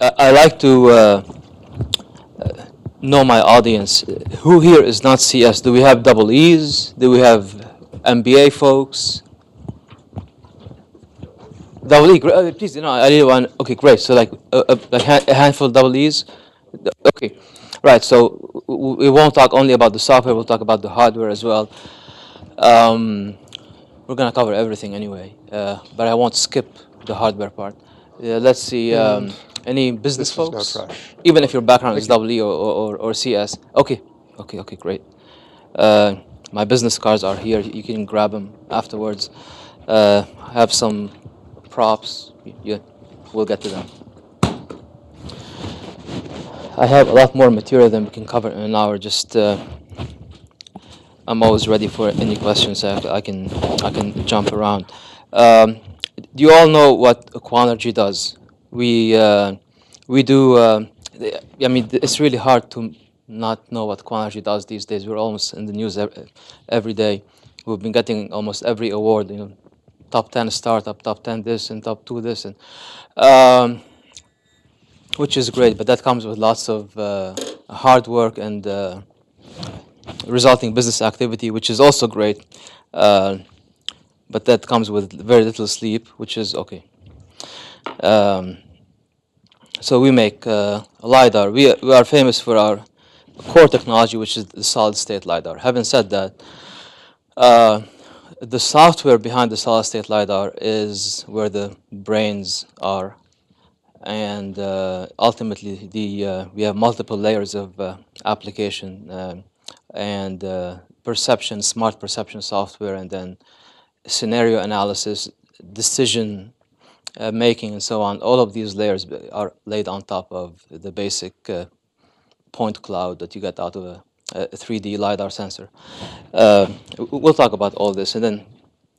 I, I like to uh, uh, know my audience. Who here is not CS? Do we have double E's? Do we have MBA folks? Double E, uh, please, no, I really want, okay, great, so like, uh, uh, like a handful of double E's? Okay, right, so we won't talk only about the software, we'll talk about the hardware as well. Um, we're gonna cover everything anyway, uh, but I won't skip the hardware part. Uh, let's see, um, any business This is folks? Even if your background is double E or, or, or CS? Okay, okay, okay, great. Uh, my business cards are here. You can grab them afterwards. Uh, I have some props. Yeah, we'll get to them. I have a lot more material than we can cover in an hour. Just uh, I'm always ready for any questions. I, I can I can jump around. Um, do you all know what Quanergy does? We uh, we do. Uh, I mean, it's really hard to not know what Quanergy does these days. We're almost in the news every day. We've been getting almost every award. You know, top ten startup, top ten this, and top two this, and um, which is great. But that comes with lots of uh, hard work and uh, resulting business activity, which is also great. Uh, but that comes with very little sleep, which is okay. Um, so we make uh, LiDAR. We, we are famous for our core technology, which is the solid state LiDAR. Having said that, uh, the software behind the solid state LiDAR is where the brains are. And uh, ultimately, the, uh, we have multiple layers of uh, application um and uh, perception, smart perception software, and then scenario analysis, decision uh, making, and so on. All of these layers are laid on top of the basic uh, point cloud that you get out of a, a 3D LiDAR sensor. Uh, we'll talk about all this, and then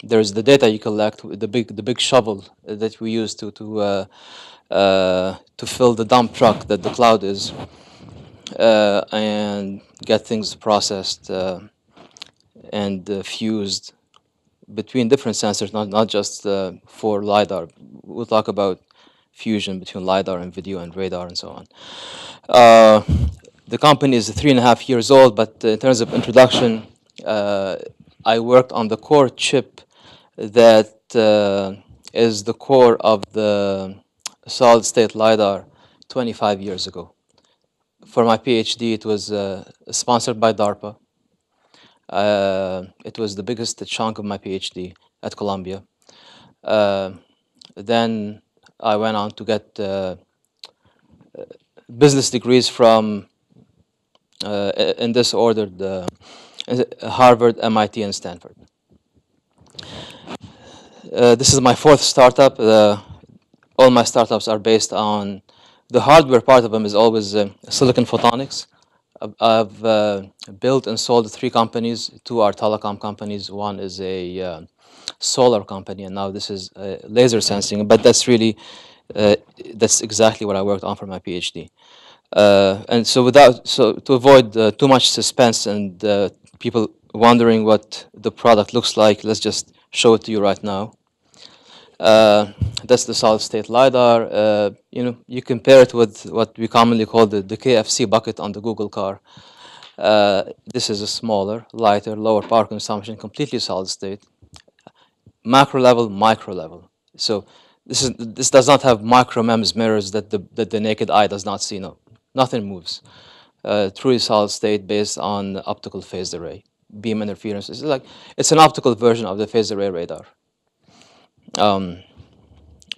there's the data you collect, the big the big shovel that we use to to uh, uh, to fill the dump truck that the cloud is, uh, and get things processed and fused between different sensors, not not just uh, for lidar. We'll talk about fusion between lidar and video and radar and so on. Uh, the company is three and a half years old, but in terms of introduction, uh, I worked on the core chip that uh, is the core of the solid state lidar 25 years ago. For my PhD, it was uh, sponsored by DARPA. Uh, it was the biggest chunk of my PhD at Columbia. Uh, then I went on to get uh, business degrees from, uh, in this order, the Harvard, MIT, and Stanford. Uh, this is my fourth startup. Uh, all my startups are based on the hardware part of them is always silicon photonics. I've, uh, built and sold three companies. Two are telecom companies. One is a uh, solar company, and now this is uh, laser sensing. But that's really uh, that's exactly what I worked on for my PhD. Uh, and so, without so to avoid uh, too much suspense and people wondering what the product looks like, let's just show it to you right now. Uh, that's the solid state lidar. Uh, you know, you compare it with what we commonly call the, the KFC bucket on the Google car. Uh, this is a smaller, lighter, lower power consumption, completely solid state. Macro level, micro level. So this is this does not have micro MEMS mirrors that the that the naked eye does not see. No, nothing moves. Uh, truly solid state based on optical phased array beam interference. It's like it's an optical version of the phased array radar. Um,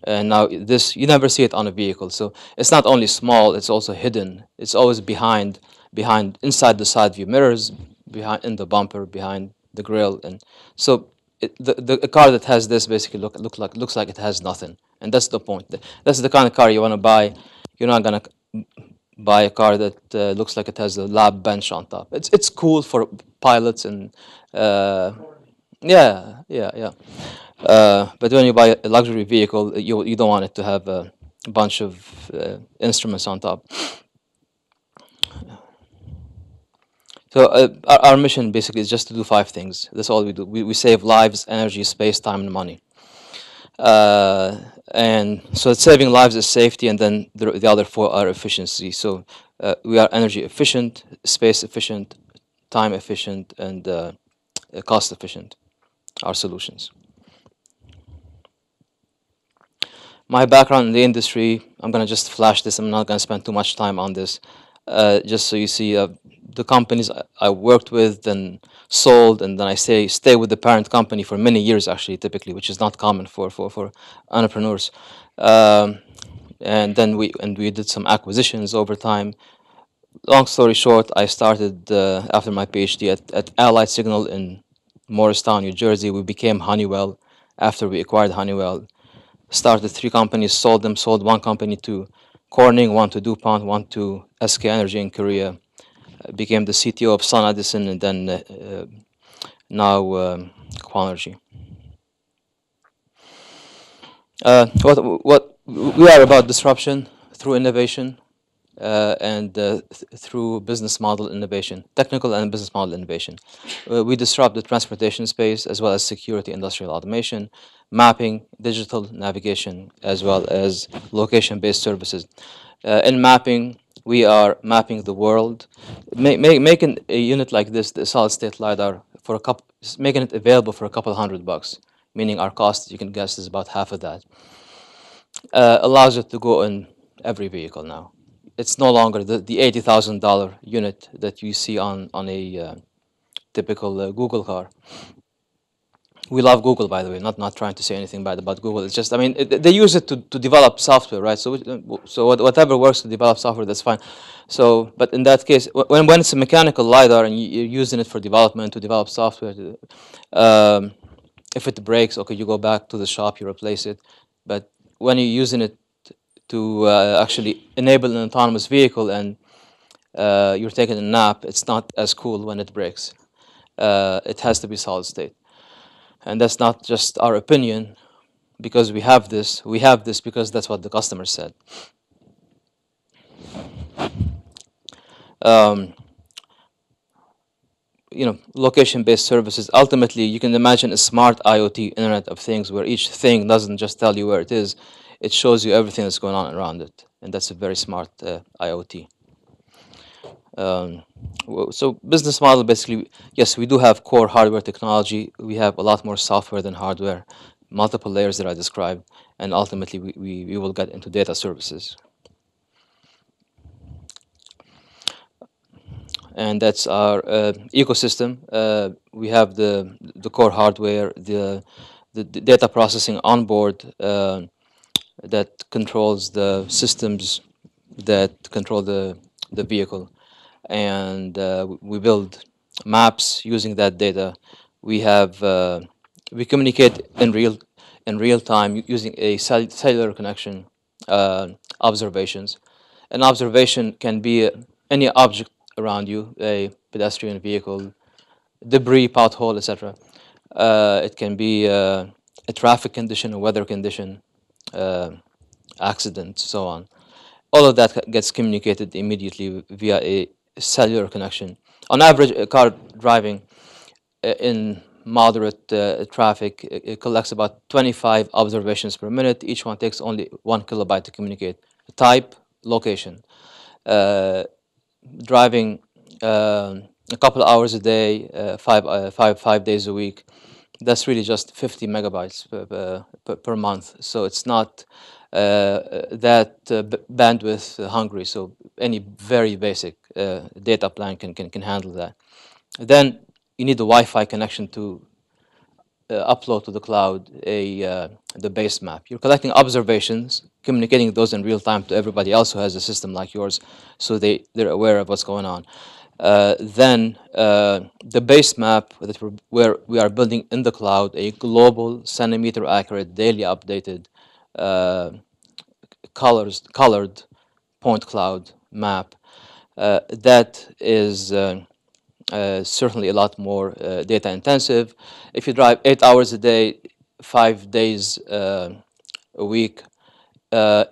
and now this you never see it on a vehicle. So it's not only small it's also hidden. It's always behind behind inside the side view mirrors behind in the bumper behind the grill. And so it, the, the a car that has this basically look, look like looks like it has nothing. And that's the point. That's the kind of car you want to buy. You're not going to buy a car that uh, looks like it has a lab bench on top. It's it's cool for pilots and uh, yeah yeah yeah uh, but when you buy a luxury vehicle, you you don't want it to have a bunch of uh, instruments on top. So uh, our, our mission basically is just to do five things. That's all we do. We, we save lives, energy, space, time, and money. Uh, and so saving lives is safety, and then the, the other four are efficiency. So uh, we are energy efficient, space efficient, time efficient, and cost efficient. Our solutions. My background in the industry, I'm going to just flash this. I'm not going to spend too much time on this. Uh, just so you see uh, the companies I- worked with and sold, and then I stay stay with the parent company for many years, actually, typically, which is not common for for for entrepreneurs. Um, and then we and we did some acquisitions over time. Long story short, I started uh, after my PhD at, at Allied Signal in Morristown, New Jersey. We became Honeywell after we acquired Honeywell. Started three companies, sold them, sold one company to Corning, one to DuPont, one to SK Energy in Korea. Uh, became the CTO of Sun Edison and then uh, uh, now um, Quanergy. Uh, what, what we are about disruption through innovation uh, and uh, th- through business model innovation, technical and business model innovation. Uh, we disrupt the transportation space as well as security, industrial automation, mapping, digital navigation, as well as location-based services. Uh, in mapping, we are mapping the world, ma- ma- making a unit like this, the solid-state lidar, for a couple, making it available for a couple hundred bucks. Meaning our cost, you can guess, is about half of that uh, allows it to go in every vehicle now. It's no longer the, the eighty thousand dollar unit that you see on on a uh, typical uh, Google car. We love Google, by the way. Not not trying to say anything bad about Google. It's just I mean it, they use it to, to develop software, right? So so whatever works to develop software, that's fine. So but in that case, when when it's a mechanical lidar and you, you're using it for development to develop software, um, if it breaks, okay, you go back to the shop, you replace it. But when you're using it to uh, actually enable an autonomous vehicle and uh, you're taking a nap, it's not as cool when it breaks. Uh, it has to be solid state. And that's not just our opinion because we have this. We have this because that's what the customer said. Um, you know, location-based services. Ultimately, you can imagine a smart IoT, Internet of Things, where each thing doesn't just tell you where it is; it shows you everything that's going on around it, and that's a very smart uh, IoT. Um, so, business model basically, yes, we do have core hardware technology. We have a lot more software than hardware, multiple layers that I described, and ultimately, we, we, we will get into data services. and that's our uh, ecosystem. Uh, we have the the core hardware, the the, the data processing on board uh, that controls the systems that control the the vehicle, and uh, we build maps using that data. We have uh, we communicate in real in real time using a cell- cellular connection uh, observations. An observation can be uh, any object around you, a pedestrian vehicle, debris, pothole, etc. Uh, it can be uh, a traffic condition, a weather condition, uh, accident, so on. All of that gets communicated immediately via a cellular connection. On average, a car driving uh, in moderate uh, traffic, it, it collects about 25 observations per minute. Each one takes only one kilobyte to communicate. Type, location. Uh, driving um a couple hours a day, uh, five, uh, five, five days a week, that's really just 50 megabytes per, per, per month. So it's not uh, that uh, bandwidth hungry. So any very basic uh, data plan can, can, can handle that. Then you need the Wi-Fi connection to uh, upload to the cloud a uh, the base map. You're collecting observations, communicating those in real time to everybody else who has a system like yours, so they they're aware of what's going on. Uh, then uh, the base map that we're, where we are building in the cloud a global centimeter accurate, daily updated, uh, colors colored point cloud map that is. Uh, certainly a lot more uh, data intensive. If you drive eight hours a day, five days uh, a week,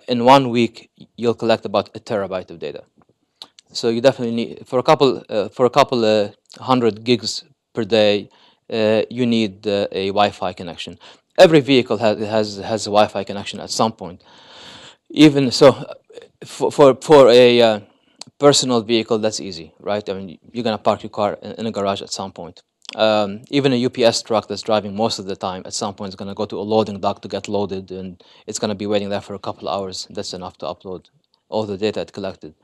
in one week you'll collect about a terabyte of data. So you definitely need for a couple uh, for a couple uh, hundred gigs per day. Uh, you need uh, a Wi-Fi connection. every vehicle has has has a Wi-Fi connection at some point. Even so, for for, for a uh, personal vehicle, that's easy, right? I mean, you're gonna park your car in, in a garage at some point. Um, even a UPS truck that's driving most of the time, at some point, is gonna go to a loading dock to get loaded, and it's gonna be waiting there for a couple hours. That's enough to upload all the data it collected,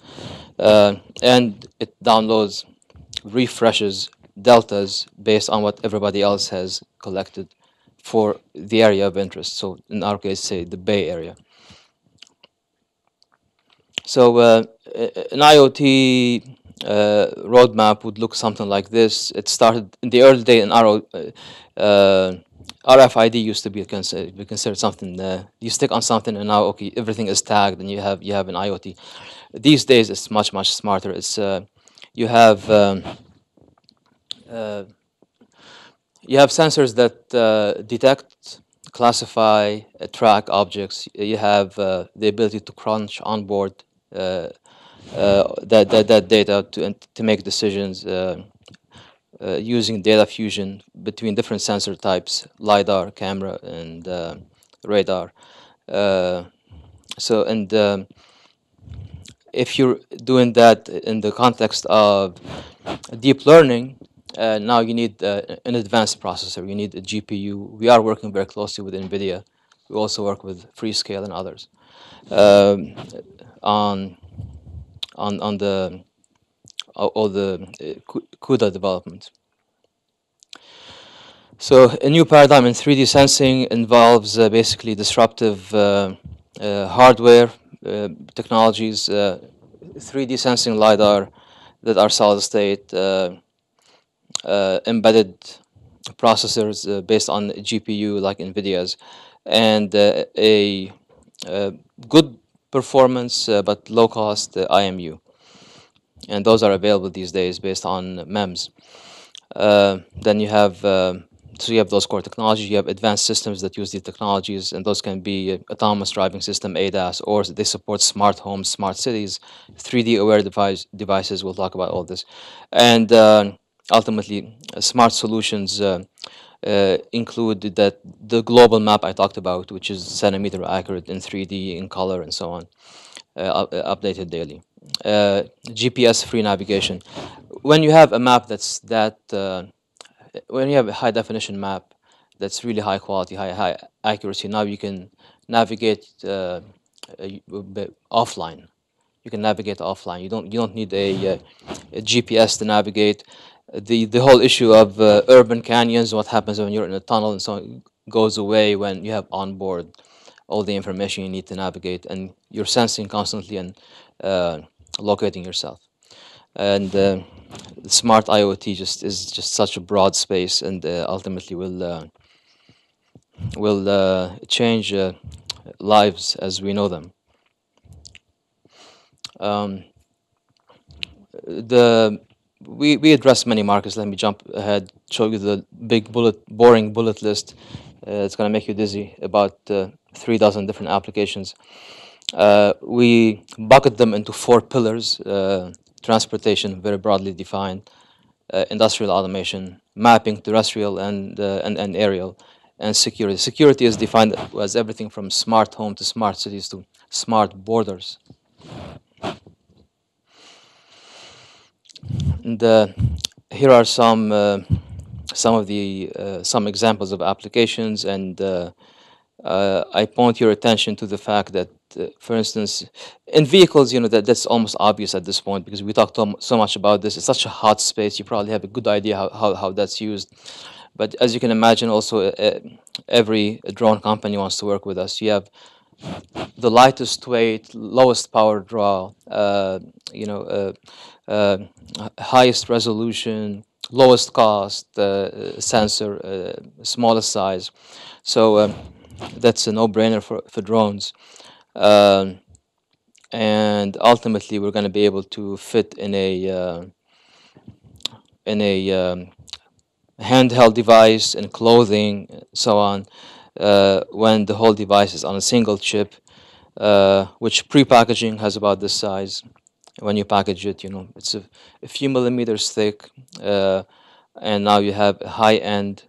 uh, and it downloads, refreshes deltas based on what everybody else has collected for the area of interest. So in our case, say the Bay Area. So uh, an IoT uh, roadmap would look something like this. It started in the early day in RO, uh, uh RFID used to be considered, be considered something uh, you stick on something and now okay everything is tagged and you have you have an IoT. These days it's much much smarter. It's uh, you have um, you have sensors that detect classify, uh, track objects. You have uh, the ability to crunch onboard uh, uh, that, that, that data to, to make decisions uh, using data fusion between different sensor types, LiDAR, camera, and radar. so, and um, if you're doing that in the context of deep learning, uh, now you need uh, an advanced processor. You need a GPU. We are working very closely with NVIDIA. We also work with Freescale and others. Um, on on on the all the uh, CUDA development. So a new paradigm in 3D sensing involves uh, basically disruptive uh, uh hardware uh, technologies, 3D uh, sensing LiDAR that are solid state, embedded processors based on GPU like NVIDIA's, and a, a good performance uh, but low cost uh, IMU. And those are available these days based on MEMS. Uh, then you have so you have those core technologies, you have advanced systems that use these technologies, and those can be autonomous driving system, ADAS, or they support smart homes, smart cities, 3D aware device, devices, we'll talk about all this. And uh, ultimately, uh, smart solutions uh, uh, include that the global map I talked about, which is centimeter accurate in 3D, in color, and so on, uh, uh updated daily. Uh, GPS free navigation. When you have a map that's that, uh, when you have a high definition map that's really high quality, high high accuracy, now you can navigate uh, offline. You can navigate offline. You don't you don't need a, a GPS to navigate the the whole issue of uh, urban canyons, what happens when you're in a tunnel and so on, goes away when you have on board all the information you need to navigate, and you're sensing constantly and uh, locating yourself. And uh, smart IoT just is just such a broad space, and uh, ultimately will uh, will uh, change lives as we know them. Um, the we, we address many markets. Let me jump ahead, show you the big bullet, boring bullet list. Uh, it's going to make you dizzy about uh, three dozen different applications. Uh, we bucket them into four pillars, uh, transportation, very broadly defined, uh, industrial automation, mapping, terrestrial and, uh, and, and aerial, and security. Security is defined as everything from smart home to smart cities to smart borders. And uh, here are some uh, some of the some examples of applications, and I point your attention to the fact that, for instance, in vehicles, you know that that's almost obvious at this point because we talked so much about this. It's such a hot space. You probably have a good idea how how, how that's used. But as you can imagine, also uh, every drone company wants to work with us. You have the lightest weight, lowest power draw, uh, you know, uh, uh, highest resolution, lowest cost uh, sensor, uh, smallest size. So um, that's a no-brainer for, for drones. Um, and ultimately, we're going to be able to fit in a uh, in a um, handheld device and clothing, so on, uh, when the whole device is on a single chip, uh, which pre-packaging has about this size. When you package it you know it's a, a few millimeters thick uh, and now you have a high-end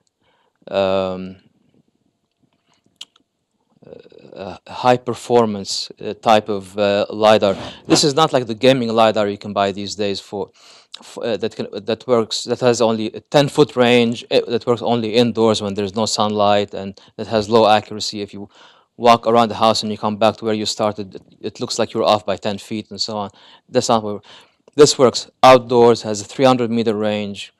um, high performance uh, type of uh, lidar. This is not like the gaming lidar you can buy these days for, uh, that can that works that has only a 10 foot range uh, that works only indoors when there's no sunlight and that has low accuracy. If you walk around the house and you come back to where you started, it, it looks like you're off by 10 feet and so on. That's not. This works outdoors, has a 300 meter range,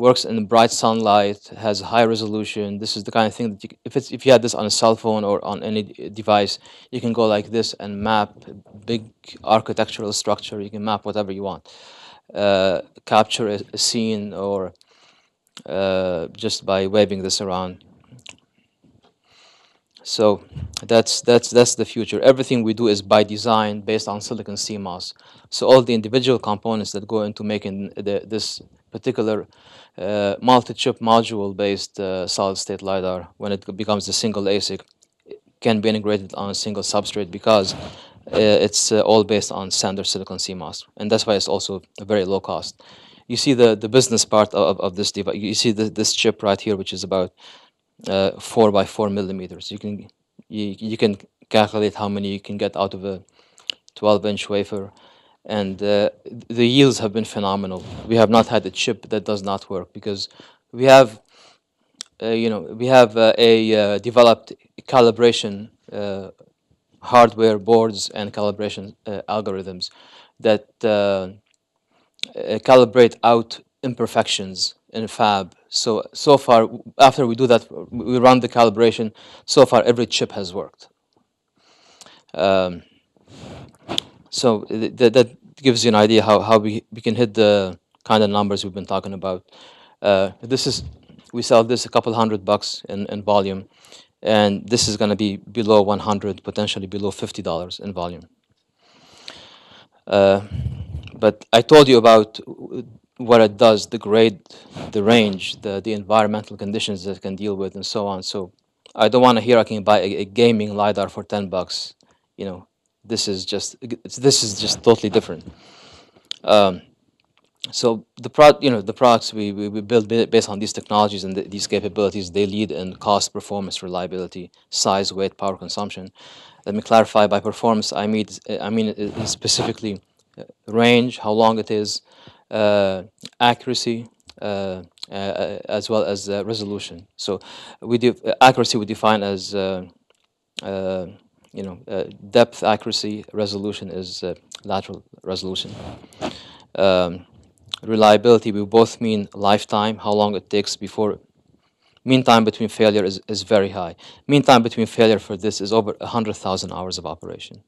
works in bright sunlight, has high resolution. This is the kind of thing that you, if it's if you had this on a cell phone or on any device, you can go like this and map big architectural structure. You can map whatever you want, uh, capture a, a scene or uh, just by waving this around. So that's that's that's the future. Everything we do is by design based on silicon CMOS. So all the individual components that go into making the, this particular uh, multi-chip module-based uh, solid-state lidar, when it becomes a single ASIC, can be integrated on a single substrate because uh, it's uh, all based on standard silicon CMOS, and that's why it's also a very low cost. You see the, the business part of, of this device. You see the, this chip right here, which is about uh, four by four millimeters. You can you, you can calculate how many you can get out of a 12 inch wafer and uh, the yields have been phenomenal. We have not had a chip that does not work because we have, uh, you know, we have uh, a uh, developed calibration uh, hardware boards and calibration uh, algorithms that calibrate out imperfections in fab. So so far, after we do that, we run the calibration. So far, every chip has worked. Um, so th- th- that gives you an idea how, how we, we can hit the kind of numbers we've been talking about. Uh, this is we sell this a couple hundred bucks in, in volume, and this is going to be below 100, potentially below 50 dollars in volume. Uh, but I told you about what it does, the grade, the range, the, the environmental conditions that it can deal with, and so on. So I don't want to hear I can buy a, a gaming lidar for 10 bucks. You know, this is just this is just totally different. Um, so the pro, you know, the products we, we, we build based on these technologies and th- these capabilities, they lead in cost, performance, reliability, size, weight, power consumption. Let me clarify. By performance, I mean I mean uh, uh, specifically uh, range, how long it is, uh, accuracy, uh, uh, uh, as well as uh, resolution. So we do accuracy we define as uh, uh, you know uh, depth accuracy. Resolution is uh, lateral resolution. Um, reliability we both mean lifetime, how long it takes before. Mean time between failure is, is very high. Mean time between failure for this is over 100,000 hours of operation.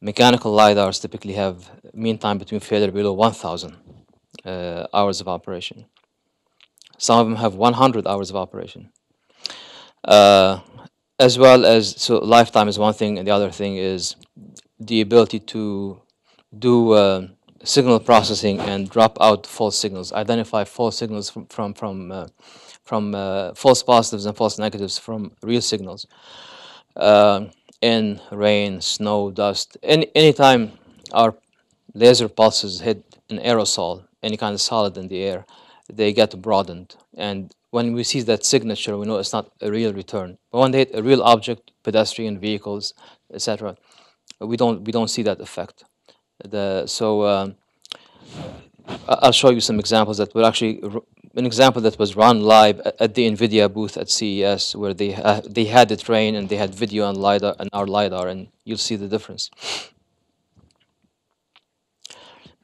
Mechanical LiDARs typically have mean time between failure below 1,000 uh, hours of operation. Some of them have 100 hours of operation. Uh, as well as, so lifetime is one thing, and the other thing is the ability to do uh, signal processing and drop out false signals, identify false signals from, from, from, uh, from uh, false positives and false negatives from real signals. Uh, in rain, snow, dust, any anytime our laser pulses hit an aerosol, any kind of solid in the air, they get broadened. And when we see that signature, we know it's not a real return. But when they hit a real object, pedestrian vehicles, etc., we don't we don't see that effect. The so um, I'll show you some examples that were actually an example that was run live at the Nvidia booth at CES, where they ha- they had the train and they had video and lidar and our lidar, and you'll see the difference.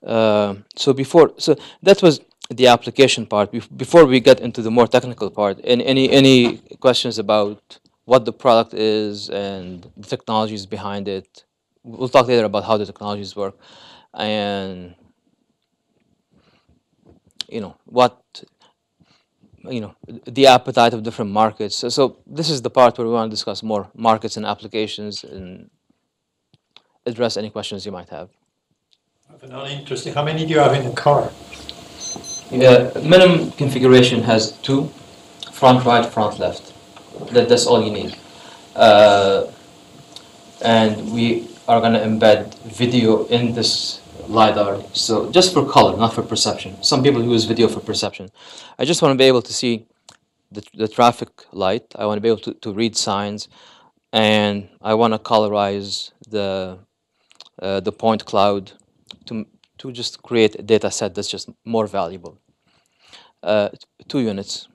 Uh, so before, so that was the application part. Before we get into the more technical part, any any any questions about what the product is and the technologies behind it? We'll talk later about how the technologies work, and you know what you know the appetite of different markets. So, so this is the part where we want to discuss more markets and applications and address any questions you might have. Not interesting. How many do you have in the car? Yeah, minimum configuration has two, front right, front left. That, that's all you need. Uh, and we are going to embed video in this LiDAR. So just for color, not for perception. Some people use video for perception. I just want to be able to see the, the traffic light. I want to be able to, to read signs, and I want to colorize the uh, the point cloud to to just create a data set that's just more valuable. Uh, two units.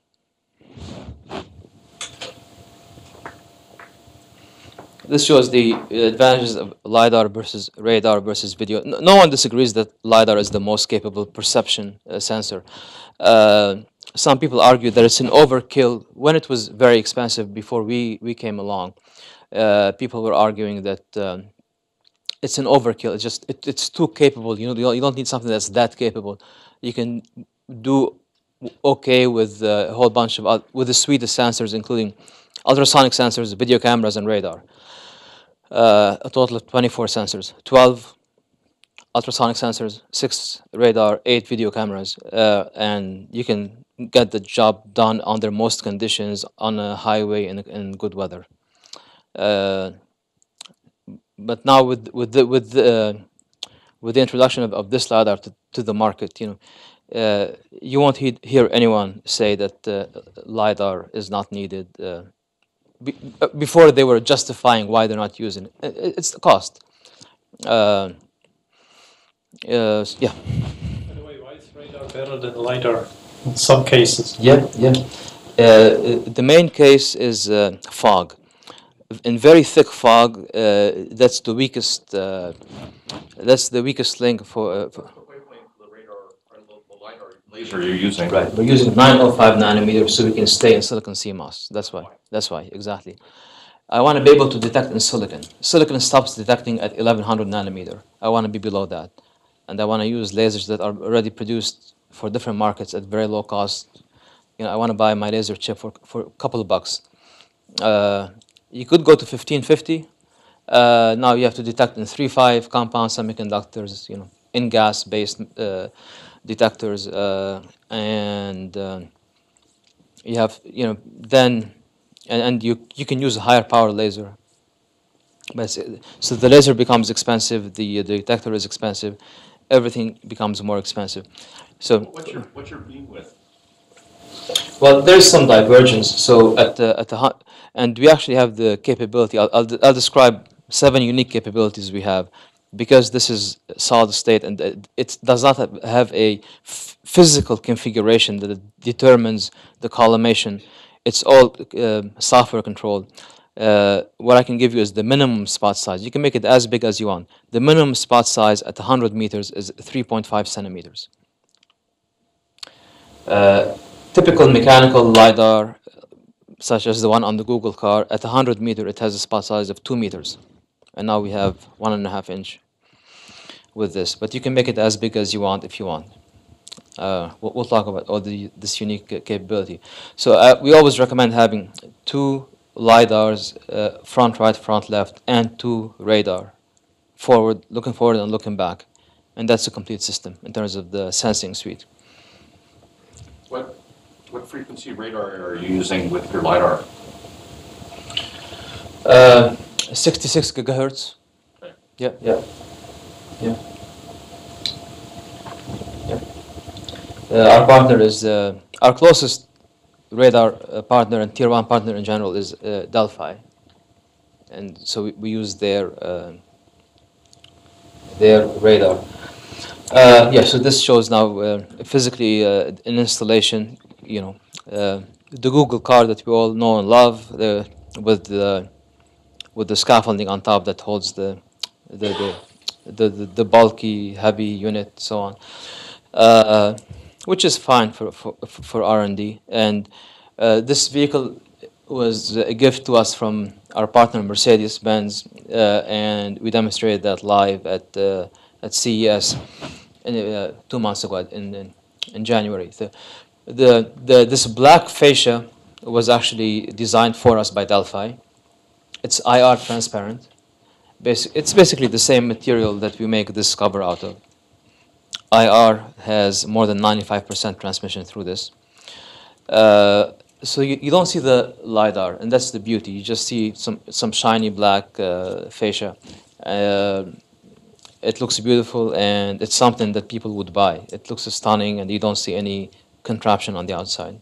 This shows the advantages of LiDAR versus radar versus video. No, no one disagrees that LiDAR is the most capable perception uh, sensor. Uh, some people argue that it's an overkill when it was very expensive before we, we came along. Uh, people were arguing that um, it's an overkill. It's just it, it's too capable. You know, you don't, need something that's that capable. You can do okay with a whole bunch of with a suite of sensors, including ultrasonic sensors, video cameras, and radar. Uh, a total of 24 sensors, 12 ultrasonic sensors, six radar, eight video cameras, uh, and you can get the job done under most conditions on a highway in, in good weather. Uh, but now with with the with the, with the introduction of, of this lidar to, to the market, you know, uh, you won't he- hear anyone say that uh, lidar is not needed. Uh, be, uh, before they were justifying why they're not using it, it's the cost. Uh, uh, yeah. By the way, why is radar better than LiDAR in some cases? Yeah, yeah. Uh, uh, the main case is uh, fog. In very thick fog, uh, that's the weakest. Uh, that's the weakest link for. Uh, for wavelength the radar, or the the laser you're using. right, we're using 905 nanometers, so we can stay in silicon CMOS. That's why. That's why exactly. I want to be able to detect in silicon. Silicon stops detecting at 1100 nanometer. I want to be below that, and I want to use lasers that are already produced for different markets at very low cost. You know, I want to buy my laser chip for for a couple of bucks. Uh, you could go to 1550. Uh, now you have to detect in III-V compound semiconductors, you know, InGaAs based uh, detectors, uh, and uh, you have, you know, then, and, and you, you can use a higher power laser. But so the laser becomes expensive, the, the detector is expensive, everything becomes more expensive. So What's your, what's your beam width? well, there's some divergence. So at the at the and we actually have the capability. I'll, I'll, I'll describe seven unique capabilities we have because this is solid state and it, does not have, a physical configuration that determines the collimation. It's all uh, software controlled. Uh, what I can give you is the minimum spot size. You can make it as big as you want. The minimum spot size at 100 meters is 3.5 centimeters. Uh, typical mechanical lidar, such as the one on the Google car, at 100 meter, it has a spot size of two meters, and now we have one and a half inch with this. But you can make it as big as you want if you want. Uh, we'll, we'll talk about all the this unique capability. So uh, we always recommend having two lidars, uh, front right, front left, and two radar, forward, looking forward and looking back, and that's a complete system in terms of the sensing suite. What, what frequency radar are you using with your LiDAR? Uh, 66 gigahertz. Okay. Yeah, yeah, yeah. yeah. Uh, our partner is uh, our closest radar uh, partner and tier one partner in general is uh, Delphi, and so we, we use their uh, their radar. Uh, yeah, so this shows now uh, physically uh, an installation. You know, uh, the Google car that we all know and love, the, with the with the scaffolding on top that holds the the the, the, the, bulky, heavy unit, so on, uh, which is fine for for, for R and D. And uh, this vehicle was a gift to us from our partner Mercedes Benz, uh, and we demonstrated that live at uh, at CES in, uh, two months ago in in, in January. The, the the this black fascia was actually designed for us by Delphi. It's IR transparent. Basi- it's basically the same material that we make this cover out of. IR has more than 95% transmission through this. Uh, so you, you don't see the LiDAR, and that's the beauty. You just see some, some shiny black uh, fascia. Uh, it looks beautiful, and it's something that people would buy. It looks stunning, and you don't see any contraption on the outside.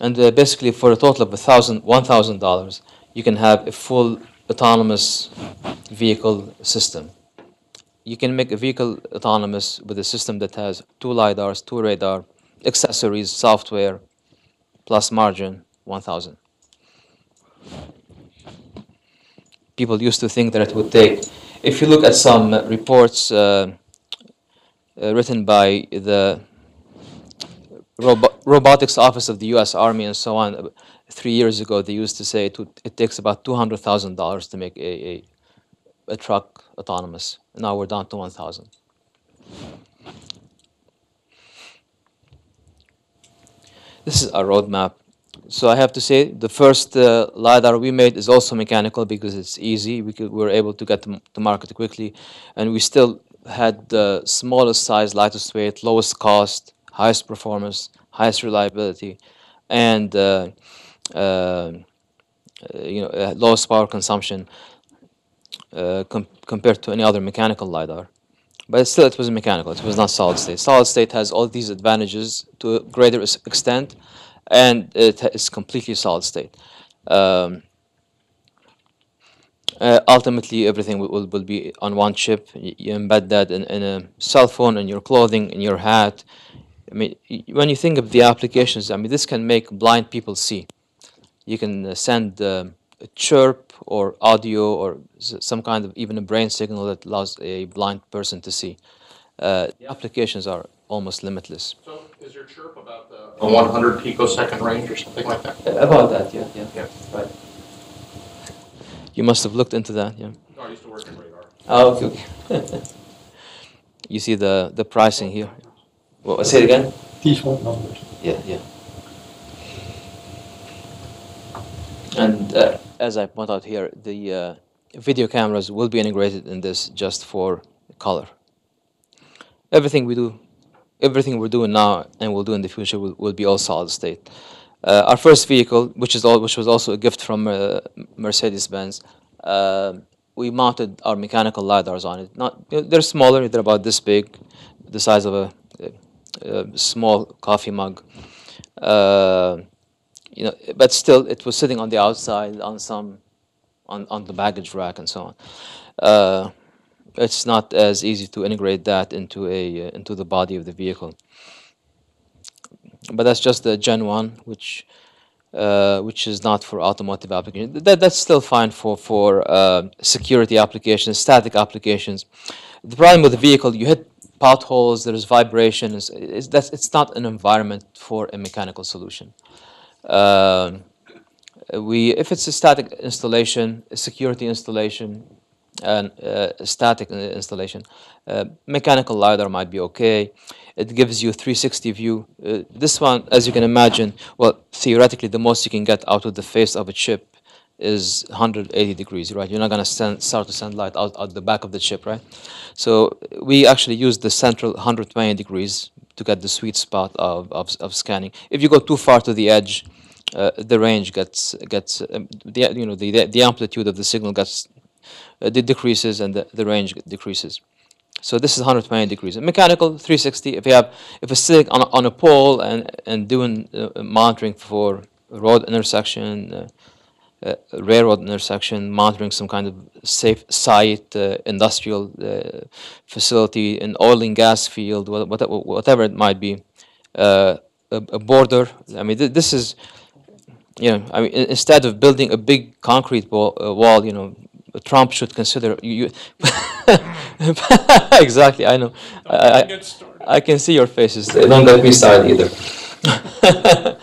And uh, basically, for a total of a thousand, one thousand dollars, you can have a full autonomous vehicle system. You can make a vehicle autonomous with a system that has two lidars, two radar, accessories, software, plus margin, one thousand. People used to think that it would take. If you look at some reports uh, written by the robo- robotics office of the U.S. Army and so on. uh, Three years ago, they used to say it, would, it takes about two hundred thousand dollars to make a, a a truck autonomous. Now we're down to one thousand. This is our roadmap. So I have to say the first uh, lidar we made is also mechanical because it's easy. We could, we were able to get to, to market quickly, and we still had the smallest size, lightest weight, lowest cost, highest performance, highest reliability, and uh, uh, uh, you know uh, lowest power consumption uh, com- compared to any other mechanical lidar. But still, it was mechanical. It was not solid state. Solid state has all these advantages to a greater extent, and it is completely solid state. Um, uh, ultimately, everything will, will, will be on one chip. Y- You embed that in, in a cell phone, in your clothing, in your hat. I mean, when you think of the applications, I mean, this can make blind people see. You can uh, send um a chirp or audio or some kind of even a brain signal that allows a blind person to see. Uh, the applications are almost limitless. So is your chirp about the? One hundred picosecond range or something like that? About that, yeah, yeah, Yeah. right. You must have looked into that, yeah. No, I used to work in radar. Oh, okay. okay. you see the the pricing here. Well, say it again. Default numbers. Yeah, yeah. And uh, as I point out here, the uh, video cameras will be integrated in this just for color. Everything we do, everything we're doing now and we'll do in the future will, will be all solid state. Uh, our first vehicle, which is all, which was also a gift from uh, Mercedes-Benz, uh, we mounted our mechanical lidars on it. Not you know, they're smaller; they're about this big, the size of a, a, small coffee mug. Uh, you know, but still, it was sitting on the outside on some, on, on the baggage rack and so on. Uh, it's not as easy to integrate that into a uh, into the body of the vehicle. But that's just the Gen One, which uh, which is not for automotive application. That, that's still fine for for uh, security applications, static applications. The problem with the vehicle, you hit potholes, there's vibration. It's, it's, that's, it's not an environment for a mechanical solution. Um, we, if it's a static installation, a security installation, and uh, static installation, uh, mechanical lidar might be okay. It gives you 360 view. Uh, this one, as you can imagine, well, theoretically, the most you can get out of the face of a chip is 180 degrees, right? You're not going to start to send light out, out the back of the chip, right? So we actually use the central 120 degrees to get the sweet spot of, of, of scanning. If you go too far to the edge, uh, the range gets gets um, the you know the the amplitude of the signal gets decreases and the, the range decreases. So this is 120 degrees. Mechanical 360. If you have if it's sitting on a, on a pole and and doing uh, monitoring for road intersection, uh, uh, railroad intersection, monitoring some kind of safe site, uh, industrial uh, facility, an oil and gas field, wha- whate- whatever it might be, uh, a, a border. I mean, th- this is, you know, I mean, instead of building a big concrete wall, uh, wall you know, Trump should consider you. you exactly, I know. I, I, Get. I can see your faces. Don't let me started either.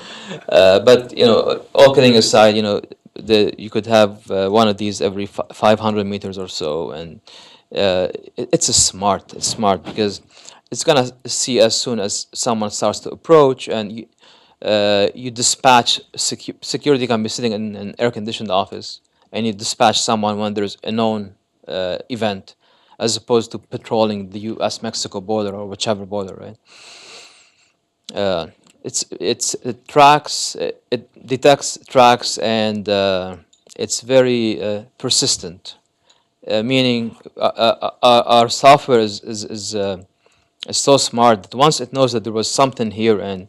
uh, but you know, all kidding aside, you know, the you could have uh, one of these every fi- 500 meters or so, and uh, it, it's a smart. It's smart because it's gonna see as soon as someone starts to approach, and you, uh, you dispatch secu- security can be sitting in an air-conditioned office, and you dispatch someone when there's a known uh, event, as opposed to patrolling the U.S.-Mexico border or whichever border, right? uh, it's it's it tracks it, detects tracks and uh, it's very uh, persistent uh, meaning uh, uh, our software is is is, is so smart that once it knows that there was something here and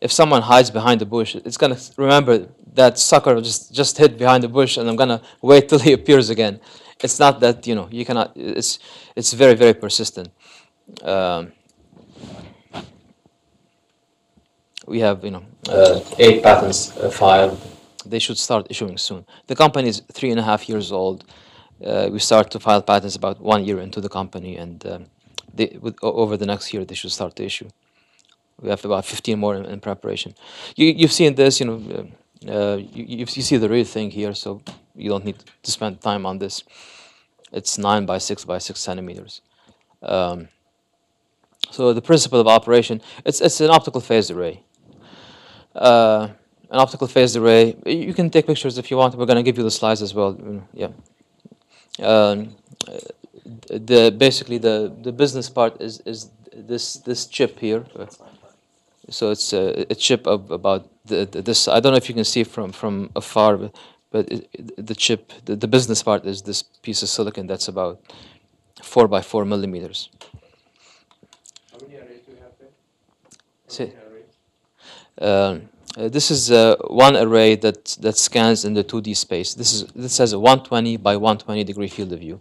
if someone hides behind the bush, it's gonna remember that sucker just just hid behind the bush, and I'm gonna wait till he appears again. It's not that you know you cannot. It's it's very very persistent. Um, we have you know uh, eight patents uh, filed. They should start issuing soon. The company is three and a half years old. Uh, we start to file patents about one year into the company, and um, they, with, over the next year they should start to issue. We have about 15 more in, in preparation. You, you've seen this, you know, uh, you, you see the real thing here, so you don't need to spend time on this. It's 9 by 6 by 6 centimeters. Um, so the principle of operation, it's, it's an optical phased array. Uh, an optical phased array, you can take pictures if you want. We're going to give you the slides as well. Yeah. Um, the basically the the business part is is this this chip here. So it's a, a chip of about the, the, this. I don't know if you can see from from afar, but, but it, it- the chip, the, the business part is this piece of silicon that's about four by four millimeters. How many arrays do you have there? See, um, uh, this is uh, one array that that scans in the 2D space. This is this has a 120 by 120 degree field of view.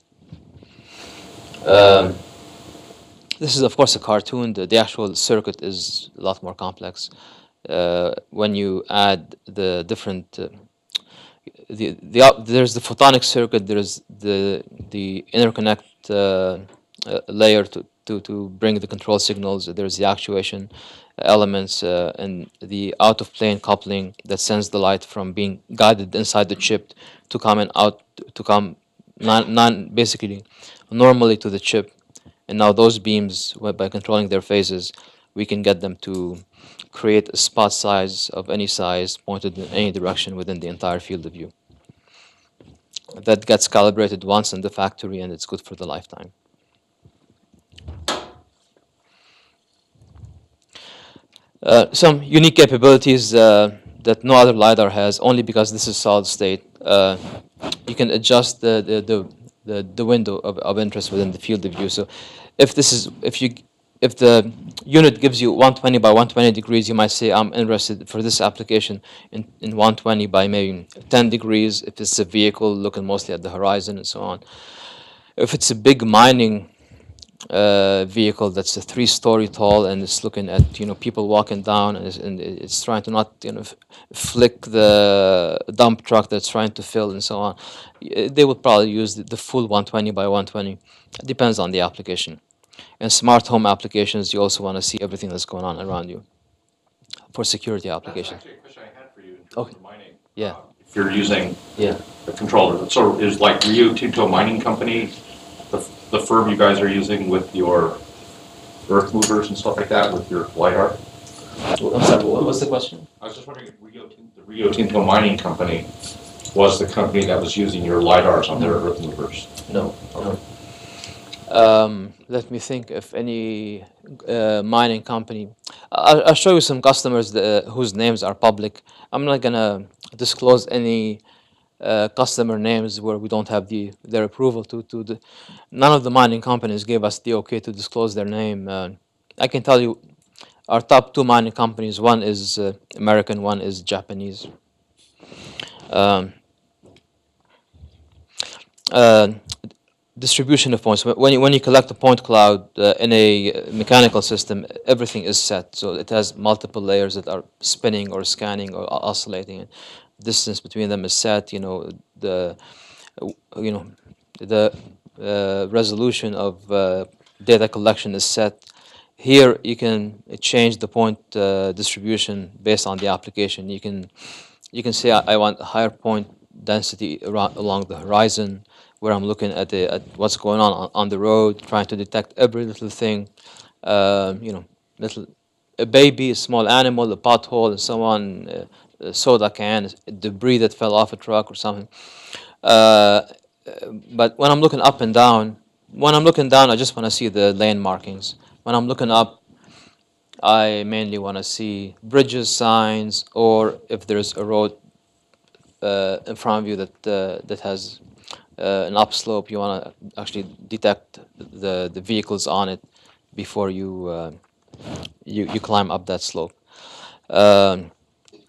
Um, this is of course a cartoon. The, the actual circuit is a lot more complex. Uh, when you add the different uh, the, the there's the photonic circuit there's the the interconnect uh, uh, layer to, to, to bring the control signals there's the actuation elements uh, and the out of plane coupling that sends the light from being guided inside the chip to come and out to come non, non basically normally to the chip and now those beams by controlling their phases we can get them to create a spot size of any size pointed in any direction within the entire field of view that gets calibrated once in the factory and it's good for the lifetime. Uh, some unique capabilities uh, that no other LiDAR has, only because this is solid state. Uh, you can adjust the, the, the, the, window of, of interest within the field of view. So if this is, if you, if the unit gives you 120 by 120 degrees, you might say, I'm interested for this application in, in 120 by maybe 10 degrees, if it's a vehicle looking mostly at the horizon and so on. If it's a big mining uh, vehicle that's a three-story tall and it's looking at you know people walking down and it's, and it's trying to not you know flick the dump truck that's trying to fill and so on. They would probably use the, the full 120 by 120. It depends on the application. In smart home applications, you also want to see everything that's going on around you. For security That's applications. actually a question I had for you in terms Okay. of mining. Yeah. Uh, If you're using Yeah. a controller, so is like Rio Tinto Mining Company, the, the firm you guys are using with your earth movers and stuff like that, with your LiDAR? I'm sorry. What was the question? I was just wondering if Rio Tinto, the Rio Tinto Mining Company was the company that was using your LiDARs on their earth movers? No. no. Um, let me think if any uh, mining company. I'll, I'll show you some customers that, whose names are public. I'm not gonna disclose any uh, customer names where we don't have the their approval to to the. None of the mining companies gave us the okay to disclose their name. Uh, I can tell you, our top two mining companies. One is uh, American. One is Japanese. Um, uh, distribution of points. When you, when you collect a point cloud uh, in a uh, mechanical system, everything is set. So it has multiple layers that are spinning or scanning or oscillating. Distance between them is set. You know the, uh, you know, the uh, resolution of uh, data collection is set. Here you can uh, change the point uh, distribution based on the application. You can you can say I, I want higher point density around, along the horizon where I'm looking at, the, at what's going on, on the road, trying to detect every little thing, um, you know, little a baby, a small animal, a pothole, and so on, uh, a soda can, debris that fell off a truck or something. Uh, but when I'm looking up and down, when I'm looking down, I just want to see the lane markings. When I'm looking up, I mainly want to see bridges, signs, or if there's a road uh, in front of you that uh, that has uh, an upslope, you want to actually detect the the vehicles on it before you uh, you you climb up that slope. um,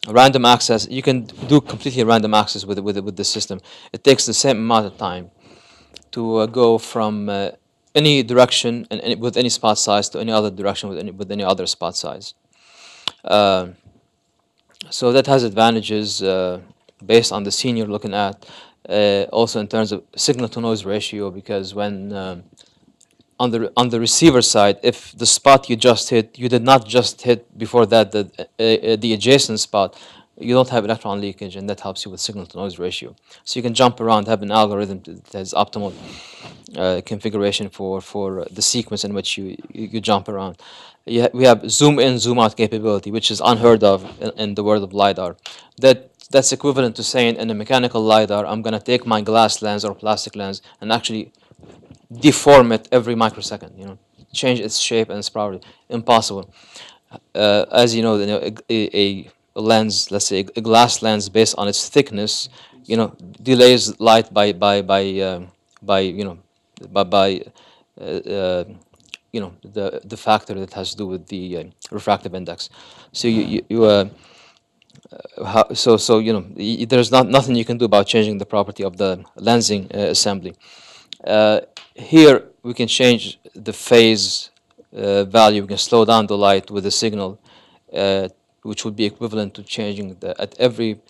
random access. You can do completely random access with with with the system. It takes the same amount of time to uh, go from uh, any direction and any, with any spot size to any other direction with any with any other spot size. Uh, so that has advantages uh, based on the scene you're looking at. Uh, also in terms of signal to noise ratio, because when um, on the on the receiver side, if the spot you just hit, you did not just hit before that the uh, uh, the adjacent spot, you don't have electron leakage, and that helps you with signal to noise ratio. So you can jump around, have an algorithm that has optimal uh, configuration for for the sequence in which you you, jump around. You ha- we have zoom in, zoom out capability, which is unheard of in, in the world of lidar. That that's equivalent to saying in a mechanical lidar, I'm gonna take my glass lens or plastic lens and actually deform it every microsecond. You know, change its shape and its property. Impossible. Uh, as you know, you know a, a, lens, let's say a glass lens, based on its thickness, you know, delays light by by by um, by you know by by uh, uh, you know the the factor that has to do with the uh, refractive index. So you you, you uh, how, so so you know y- there's not nothing you can do about changing the property of the lensing uh, assembly. Uh, here we can change the phase uh, value. We can slow down the light with a signal, uh, which would be equivalent to changing the at every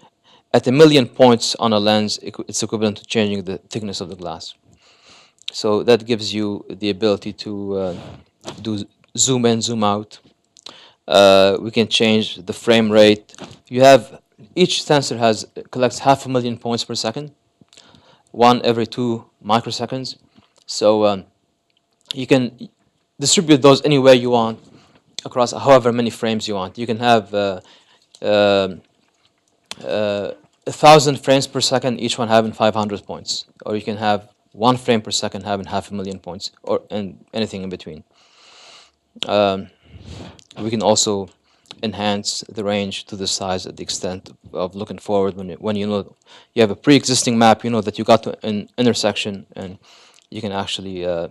at a million points on a lens. It's equivalent to changing the thickness of the glass. So that gives you the ability to uh, do zoom in, zoom out. Uh, we can change the frame rate. You have each sensor has collects half a million points per second, one every two microseconds. So um, you can distribute those any way you want across however many frames you want. You can have uh, um uh, a thousand frames per second, each one having 500 points, or you can have one frame per second having half a million points, or and anything in between. Um, we can also enhance the range to the size at the extent of looking forward when you, when you know you have a pre-existing map, you know that you got to an intersection and you can actually uh,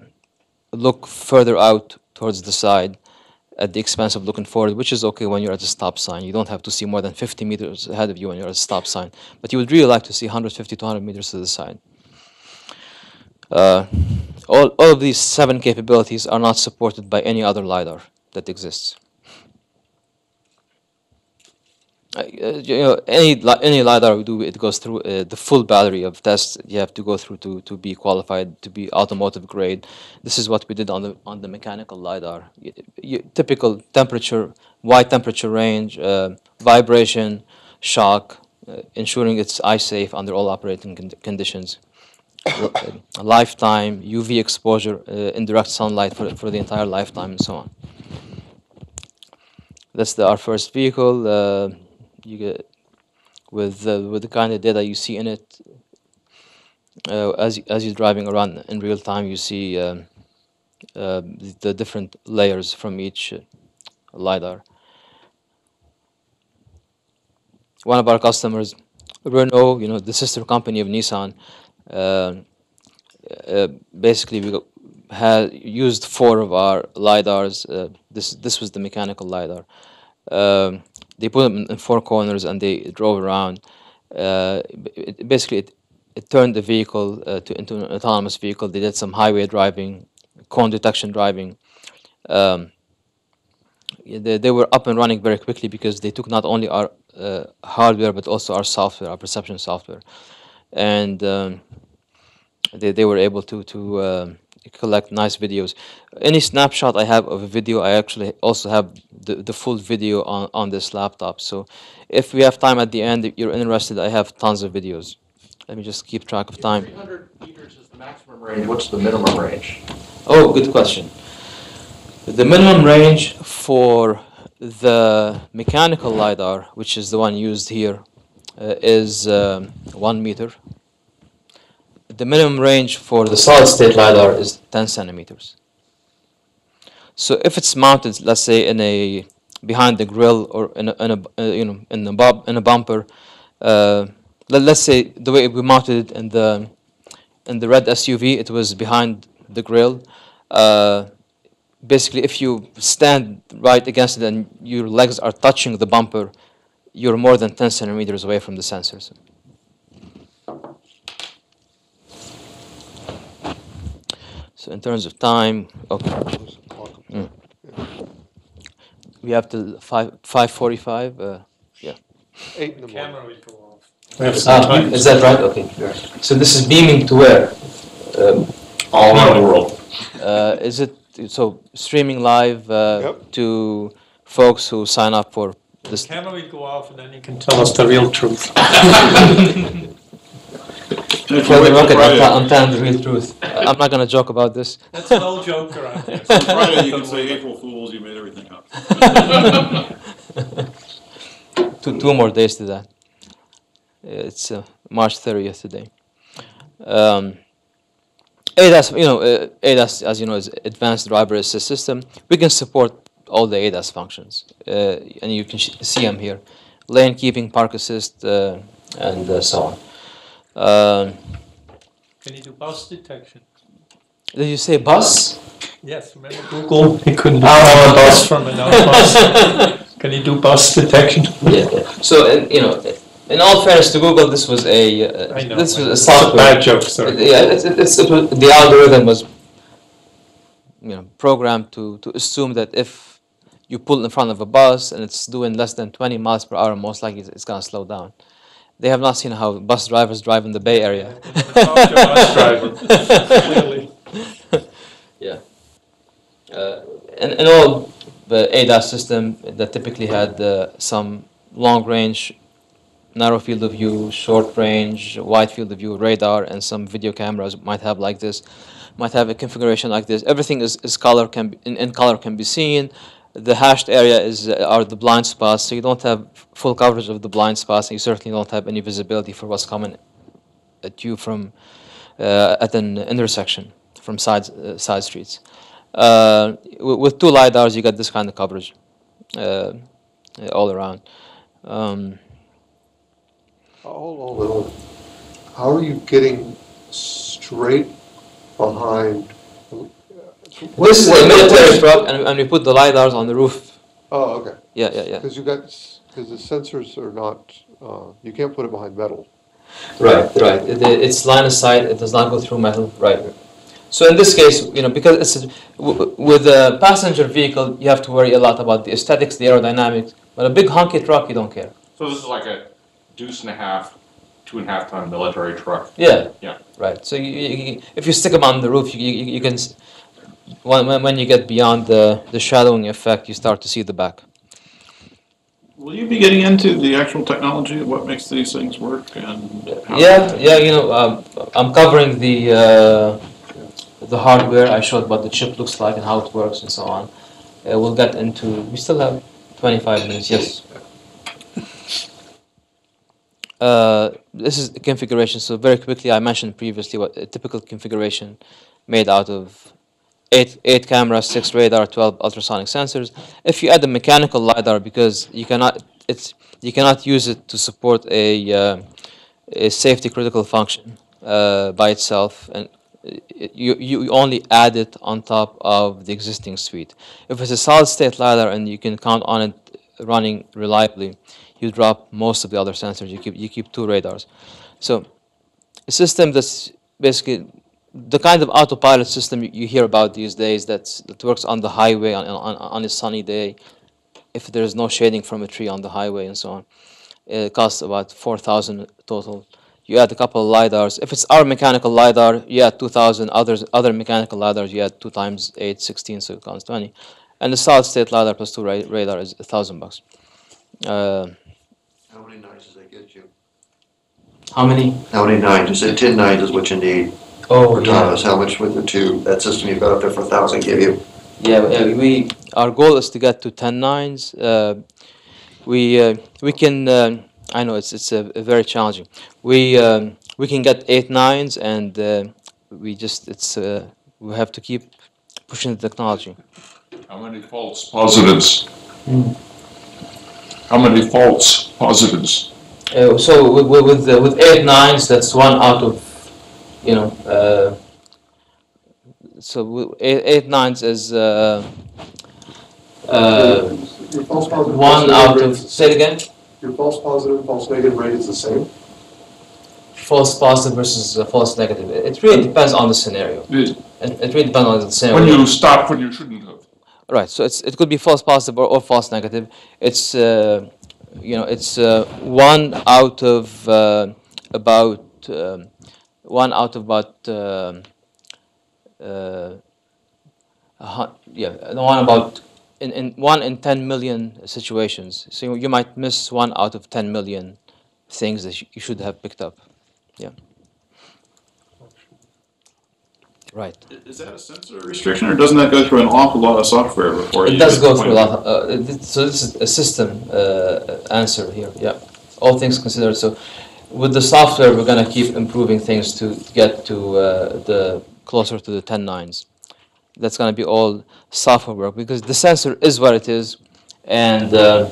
look further out towards the side at the expense of looking forward, which is okay when you're at a stop sign. You don't have to see more than 50 meters ahead of you when you're at a stop sign, but you would really like to see 150 to 100 meters to the side. Uh, all, all of these seven capabilities are not supported by any other LiDAR that exists. Uh, uh, you know, any any lidar we do, it goes through uh, the full battery of tests you have to go through to to be qualified to be automotive grade. This is what we did on the on the mechanical lidar. Y- y- typical temperature, wide temperature range, uh, vibration, shock, uh, ensuring it's eye safe under all operating con- conditions. Uh, lifetime, UV exposure, uh, indirect sunlight for for the entire lifetime, and so on. That's the, our first vehicle. Uh, you get with uh, with the kind of data you see in it. Uh, as as you're driving around in real time, you see um, uh, the, the different layers from each lidar. One of our customers, Renault, you know, the sister company of Nissan, uh, uh, basically we had used four of our lidars. Uh, this this was the mechanical lidar. Um, they put them in, four corners and they drove around. Uh, it, basically, it, it turned the vehicle uh, to into an autonomous vehicle. They did some highway driving, cone detection driving. Um, they, they were up and running very quickly because they took not only our uh, hardware but also our software, our perception software, and um, they, they were able to to um, collect nice videos. Any snapshot I have of a video, I actually also have the, the full video on, on this laptop. So if we have time at the end, if you're interested, I have tons of videos. Let me just keep track of time. 300 meters is the maximum range, what's the minimum range? Oh, good question. The minimum range for the mechanical LiDAR, which is the one used here, uh, is um, one meter. The minimum range for the solid state LiDAR is 10 centimeters. So if it's mounted, let's say in a behind the grill or in a, in a uh, you know in a bump in a bumper, uh, let, let's say the way we mounted it in the in the red SUV, it was behind the grill. Uh, basically, if you stand right against it and your legs are touching the bumper, you're more than 10 centimeters away from the sensors. So in terms of time, okay, Mm. we have till 5 5:45. Uh, Eight in the morning. Camera will go off. We have some ah, time. is that right? Okay. So this is beaming to where? Um, All around the world. uh, is it so streaming live uh, Yep. to folks who sign up for this? Camera will go off and then you can tell us the real truth. For the record, I'm, te- I'm telling the real truth. I'm not gonna joke about this. That's an old joke around here. Friday, you can say April Fools, you made everything up. two, two more days to that. It's uh, March 30th today. Um, ADAS, you know, uh, ADAS, as you know, is Advanced Driver Assist System. We can support all the ADAS functions, uh, and you can sh- see them here: lane keeping, park assist, uh, and uh, so on. Um, Can you do bus detection? did you say bus? Yes, remember Google? He couldn't do Oh. a bus from another bus. Can you do bus detection? Yeah. So, and, you know, in all fairness to Google, this was a uh, I know. this was a It's a software. bad joke, sorry. Yeah, it's, it's, it was, the algorithm was, you know, programmed to, to assume that if you pull in front of a bus and it's doing less than 20 miles per hour, most likely it's, it's going to slow down. They have not seen how bus drivers drive in the Bay Area. We to bus driver, clearly. yeah. Uh, in, in all the ADAS system that typically had uh, some long range, narrow field of view, short range, wide field of view radar, and some video cameras might have like this, might have a configuration like this. Everything is, is color can be, in, in color can be seen. The hashed area is uh, are the blind spots, so you don't have full coverage of the blind spots, and you certainly don't have any visibility for what's coming at you from uh, at an intersection from side uh, side streets. Uh, with, two lidars, you get this kind of coverage uh, all around. Um, Hold on, hold on. How are you getting straight behind? This is a military truck, and, and we put the lidars on the roof. Oh, okay. Yeah, yeah, yeah. Because you got, because the sensors are not, uh, you can't put it behind metal. Right, right. It, it- it's line of sight. It does not go through metal. Right. So in this case, you know, because it's a, w- with a passenger vehicle, you have to worry a lot about the aesthetics, the aerodynamics. But a big honky truck, you don't care. So this is like a deuce and a half, two and a half ton military truck. Yeah. Yeah. Right. So you, you, you- if you stick them on the roof, you, you, you can. When, when when you get beyond the, the shadowing effect, you start to see the back. Will you be getting into the actual technology of what makes these things work and? Yeah, yeah. You know, um, I'm covering the uh, the hardware. I showed what the chip looks like and how it works and so on. Uh, we'll get into. We still have 25 minutes. Yes. Uh, this is the configuration. So very quickly, I mentioned previously what a typical configuration made out of eight eight cameras, six radar, 12 ultrasonic sensors. If you add a mechanical lidar, because you cannot it's you cannot use it to support a uh, a safety critical function uh, by itself, and you you only add it on top of the existing suite. If it's a solid state lidar and you can count on it running reliably, you drop most of the other sensors. You keep you keep two radars. So a system that's basically the kind of autopilot system you, you hear about these days that's, that works on the highway on, on, on a sunny day if there's no shading from a tree on the highway and so on. It costs about 4,000 total. You add a couple of lidars. If it's our mechanical lidar, you add 2,000. Others, other mechanical lidars, you add 2 times 8, 16, so it counts 20. And the solid state lidar plus 2 ra- radar is 1,000 bucks. Uh, How many nines does that get you? how many? How many nines? You said ten nines is what you need Oh, for Tahoe's. How much would the two, that system you've got up there for a thousand give you? Yeah, yeah, we, our goal is to get to ten nines. Uh, we, uh, we can, uh, I know it's, it's uh, very challenging. We, um, we can get eight nines and, uh, we just, it's, uh, we have to keep pushing the technology. How many false positives? How many false positives? Uh, so with, with, with, uh, with eight nines, that's one out of, you know, uh, so we- eight, eight nines is uh, uh, Your false positive. one false out negative of. rate is- Say it again. Your false positive, false negative rate is the same? False positive versus uh, false negative. It it really depends on the scenario. It- It, it really depends on the scenario. When you stop when you shouldn't have. Right. So it's it could be false positive or, or false negative. It's uh, you know it's uh, one out of uh, about um, one out of about uh, hun- yeah one about in, in one in ten million situations. So you, might miss one out of ten million things that you, should have picked up. Yeah. Right. Is that a sensor restriction, or doesn't that go through an awful lot of software before you? It does go through a lot. of- Uh, th- so this is a system uh, answer here. Yeah, all things considered. So with the software, we're gonna keep improving things to get to uh, the closer to the 10 nines. That's gonna be all software work because the sensor is what it is, and uh,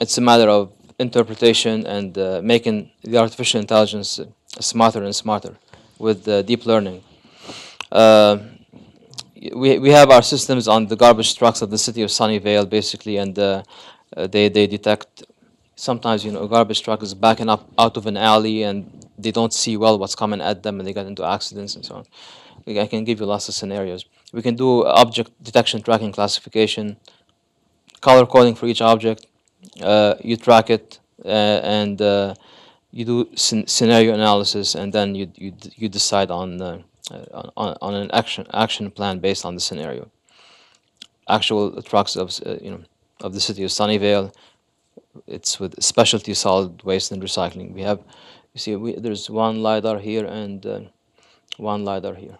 it's a matter of interpretation and uh, making the artificial intelligence smarter and smarter with uh, deep learning. Uh, we, we have our systems on the garbage trucks of the city of Sunnyvale, basically, and uh, they, they detect sometimes, you know, a garbage truck is backing up out of an alley and they don't see well what's coming at them and they get into accidents and so on. I can give you lots of scenarios. We can do object detection, tracking, classification, color coding for each object. Uh, you track it uh, and uh, you do scen- scenario analysis and then you, you, you decide on uh, uh, on, on an action action plan based on the scenario. Actual trucks of uh, you know of the city of Sunnyvale. It's with specialty solid waste and recycling. We have, you see, we, there's one lidar here and uh, one lidar here.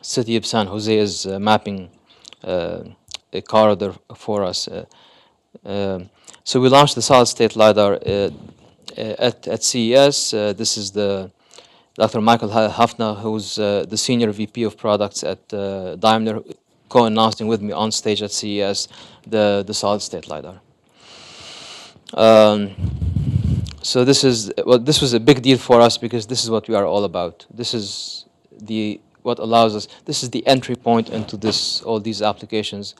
City of San Jose is uh, mapping uh, a corridor for us. Uh, um, so we launched the solid state lidar uh, uh, at at CES. This is the Dr. Michael Hafner, who's the senior VP of products at Daimler, co-announcing with me on stage at CES the, the solid state LiDAR. Um, so this is, well, this was a big deal for us because this is what we are all about. This is the, what allows us, this is the entry point into this, all these applications.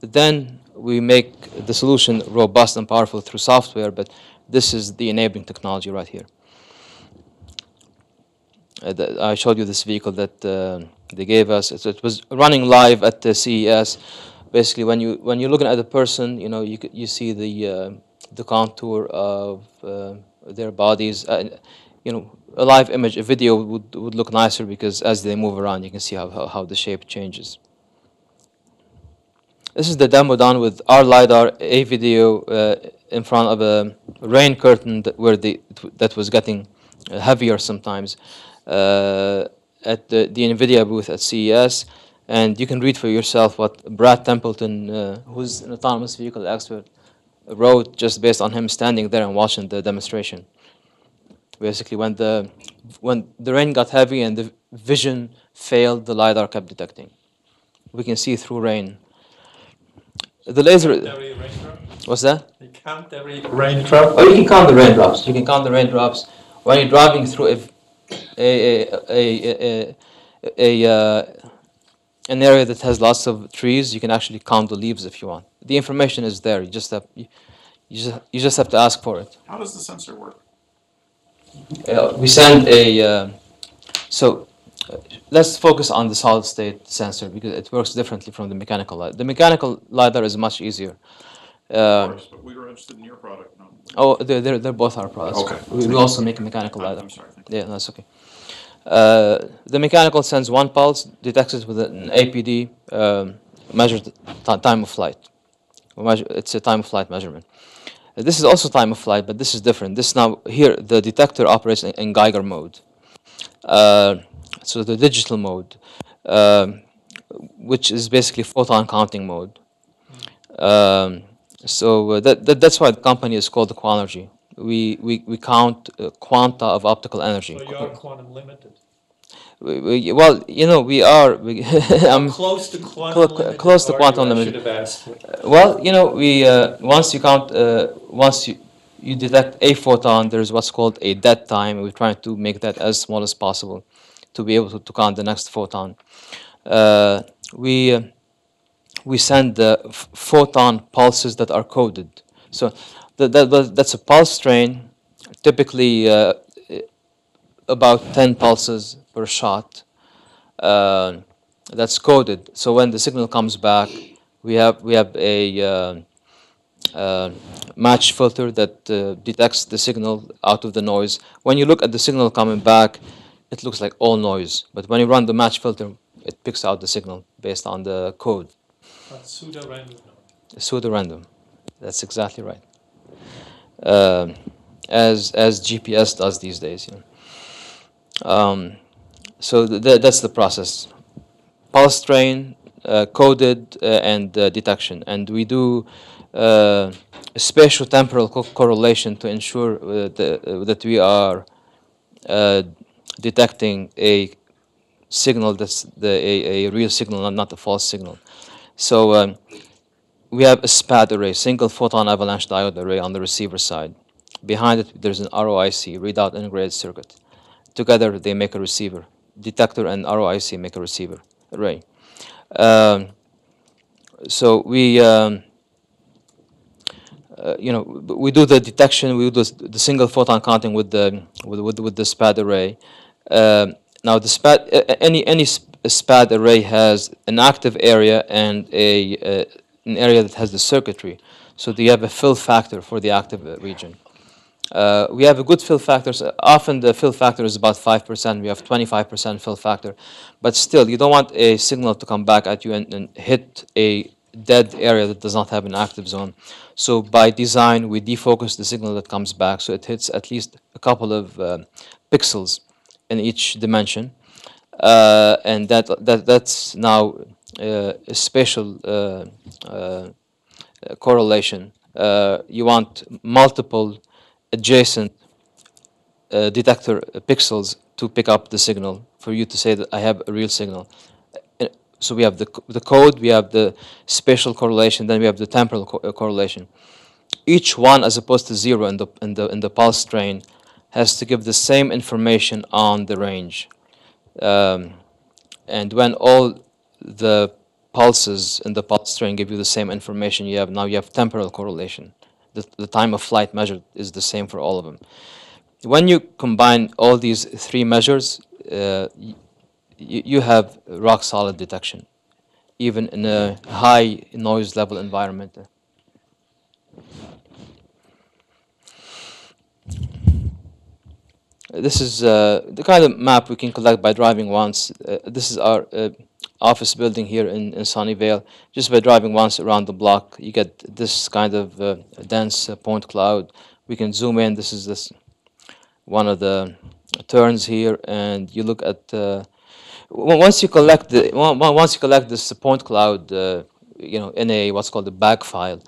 Then we make the solution robust and powerful through software, but this is the enabling technology right here. Uh, I showed you this vehicle that uh, they gave us. It, it was running live at the CES. Basically, when you when you're looking at the person, you know you you see the uh, the contour of their bodies. You know, a live image, a video would would look nicer because as they move around, you can see how how, how the shape changes. This is the demo done with our lidar, a video uh, in front of a rain curtain that where the that was getting heavier sometimes at the, the NVIDIA booth at CES. And you can read for yourself what Brad Templeton, uh, who's an autonomous vehicle expert, wrote just based on him standing there and watching the demonstration. Basically, when the when the rain got heavy and the vision failed, the lidar kept detecting. We can see through rain. The laser. What's that? You count every raindrop? Oh, you can count the raindrops. You can count the raindrops when you're driving through a a a a, a, a uh, an area that has lots of trees. You can actually count the leaves if you want. The information is there. You just have you, just you just have to ask for it. How does the sensor work? Uh, we send a uh, so uh, let's focus on the solid state sensor because it works differently from the mechanical lidar. The mechanical lidar is much easier. Of Uh, course, but we were interested in your product, no. oh, they're, they're, they're both our products. Okay. We, we also make a mechanical lidar. I'm sorry. Yeah, that's okay. Uh, the mechanical sends one pulse, detects it with an APD, um, measures the time of flight. It's a time of flight measurement. Uh, This is also time of flight, but this is different. This now here the detector operates in, Geiger mode, uh, so the digital mode, um, which is basically photon counting mode. Um, so uh, that, that that's why the company is called the Quanergy. We we we count uh, quanta of optical energy. So you are quantum limited. We- we- well, you know, we are. We, I'm, Close to quantum limited. close to quantum limited. should have asked. well, you know, we uh, once you count, uh, once you you detect a photon, there's what's called a dead time. We're trying to make that as small as possible, to be able to, to count the next photon. Uh, we uh, we send the f- photon pulses that are coded. So that, that, that- that's a pulse train, typically uh, about 10 pulses per shot. Uh, that's coded. So when the signal comes back, we have we have a uh, uh, match filter that uh, detects the signal out of the noise. When you look at the signal coming back, it looks like all noise. But when you run the match filter, it picks out the signal based on the code. But pseudo-random. Pseudo random. That's exactly right. Um, as as GPS does these days. You know. um, so th- th- that's the process. Pulse train, uh, coded, uh, and uh, detection, and we do uh, spatial temporal co- correlation to ensure uh, the, uh, that we are uh, detecting a signal that's the, a, a real signal, not, not a false signal. So um, we have a SPAD array, single photon avalanche diode array on the receiver side. Behind it, there's an ROIC, readout integrated circuit. Together, they make a receiver. Detector and ROIC make a receiver array. Um, so we, um, uh, you know, we do the detection, we do the single photon counting with the with with, with the SPAD array. Um, now, the SPAD any any SPAD array has an active area and a uh, an area that has the circuitry. So you have a fill factor for the active uh, region. Uh, we have a good fill factor. so Often the fill factor is about 5%. We have 25% fill factor. But still, you don't want a signal to come back at you and, and hit a dead area that does not have an active zone. So by design, we defocus the signal that comes back so it hits at least a couple of uh, pixels in each dimension. Uh, and that, that that's now uh, a spatial uh, uh, correlation. You want multiple adjacent detector pixels to pick up the signal for you to say that I have a real signal. So we have the, the code, we have the spatial correlation, then we have the temporal co- correlation. Each one, as opposed to zero in the, in the, in the pulse train, has to give the same information on the range. Um, and when all the pulses in the pulse train give you the same information, you have now you have temporal correlation. The, the time of flight measured is the same for all of them. When you combine all these three measures, uh, you have rock solid detection, even in a high noise level environment. This is uh, the kind of map we can collect by driving once. Uh, this is our uh, office building here in, in Sunnyvale. Just by driving once around the block, you get this kind of uh, dense uh, point cloud. We can zoom in. This is this one of the turns here, and you look at. Uh, once you collect the on- on- once you collect this point cloud, uh, you know, in a what's called a bag file,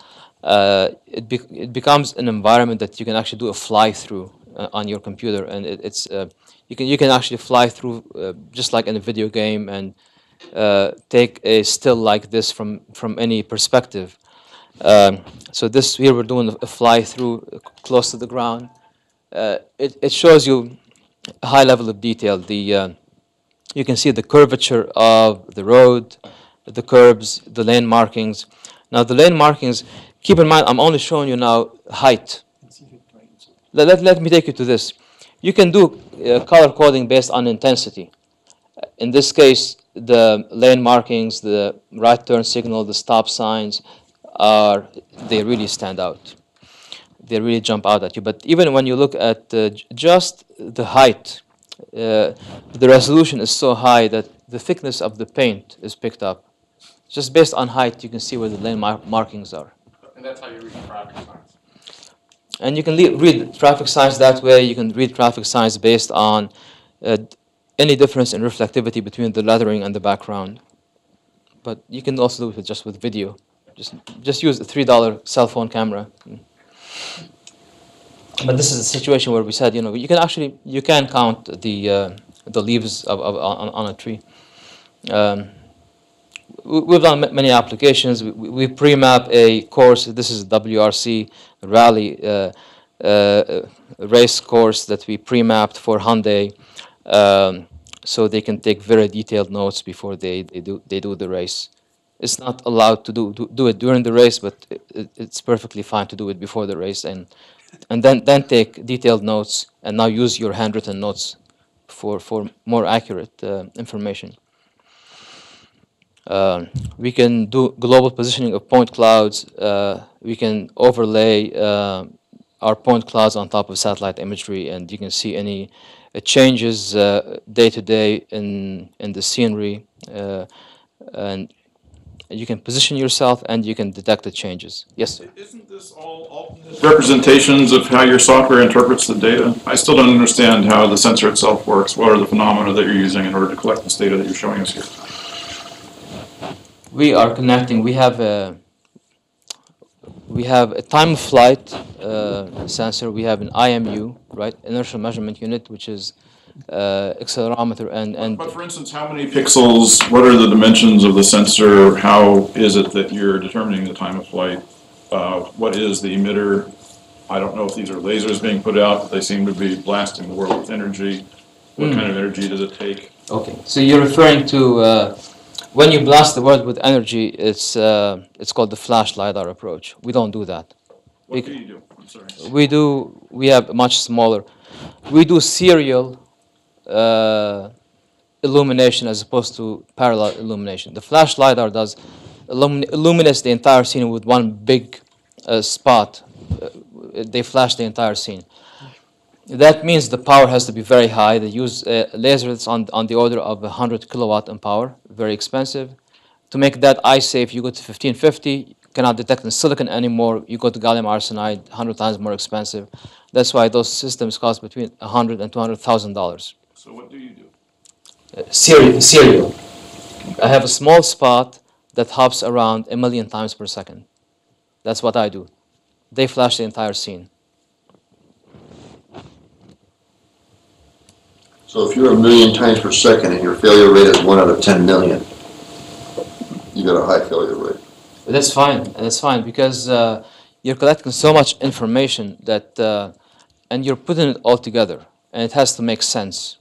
uh, it be, it becomes an environment that you can actually do a fly through uh, on your computer, and it, it's you can you can actually fly through just like in a video game and uh, take a still like this from from any perspective. Um, so this here we're doing a fly through uh, close to the ground. Uh, it it shows you a high level of detail. The uh, you can see the curvature of the road, the curbs, the lane markings. Now the lane markings, keep in mind, I'm only showing you now height. Let, let, let me take you to this. You can do uh, color coding based on intensity. In this case, the lane markings, the right turn signal, the stop signs are, they really stand out. They really jump out at you. But even when you look at uh, just the height, uh, the resolution is so high that the thickness of the paint is picked up. Just based on height, you can see where the lane mar- markings are. And that's how you read traffic signs. And you can read traffic signs that way. You can read traffic signs based on uh, any difference in reflectivity between the lettering and the background. But you can also do it just with video. Just just use a three dollar cell phone camera. But this is a situation where we said, you know, you can actually you can count the uh, the leaves of, of on, on a tree. Um, we- we've done many applications. We, we we pre-map a course. This is a WRC rally uh, uh, race course that we pre-mapped for Hyundai. Um, so they can take very detailed notes before they, they do they do the race. It's not allowed to do do, do it during the race, but it, it, it's perfectly fine to do it before the race and and then then take detailed notes and now use your handwritten notes for for more accurate uh, information. Uh, we can do global positioning of point clouds. Uh, we can overlay uh, our point clouds on top of satellite imagery, and you can see any uh, changes uh, day to day in in the scenery, uh, and you can position yourself and you can detect the changes. Yes, sir. Isn't this all representations of how your software interprets the data? I still don't understand how the sensor itself works. What are the phenomena that you're using in order to collect this data that you're showing us here? we are connecting. We have a we have a time of flight uh, sensor. We have an IMU, right, inertial measurement unit, which is uh, accelerometer and and But for instance, how many pixels, what are the dimensions of the sensor? How is it that you're determining the time of flight? Uh, What is the emitter? I don't know if these are lasers being put out, but they seem to be blasting the world with energy. What kind of energy does it take? okay. So you're referring to uh, when you blast the world with energy. It's uh, it's called the flash lidar approach. We don't do that. What do you do? I'm sorry. We do. We have much smaller. We do serial uh, illumination as opposed to parallel illumination. The flash lidar does illumi- illuminates the entire scene with one big uh, spot. Uh, they flash the entire scene. That means the power has to be very high. They use uh, lasers on, on the order of 100 kilowatt in power, very expensive. To make that eye safe, you go to 1550, cannot detect in silicon anymore. You go to gallium arsenide, 100 times more expensive. That's why those systems cost between 100 and 200,000 dollars. So what do you do? Serial, serial. I have a small spot that hops around a million times per second. That's what I do. They flash the entire scene. So if you're a million times per second and your failure rate is one out of ten million, you got a high failure rate. That's fine. That's fine because uh, you're collecting so much information that, uh, and you're putting it all together, and it has to make sense.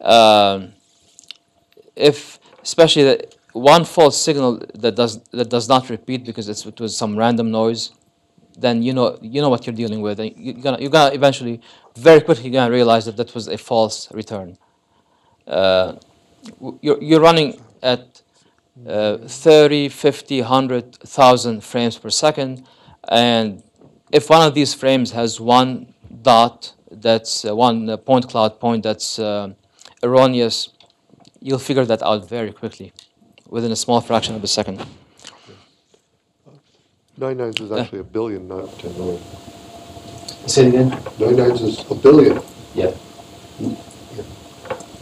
Um, if, especially that one false signal that does that does not repeat because it's, it was some random noise, then you know you know what you're dealing with, and you're gonna you're gonna eventually very quickly gonna realize that that was a false return. Uh, you're you're running at uh, 30, 50, 100,000 frames per second. And if one of these frames has one dot, that's uh, one uh, point cloud point that's uh, erroneous, you'll figure that out very quickly, within a small fraction of a second. Nine nines is actually a billion, not ten million. Say it again? Nine nines is a billion, Yeah.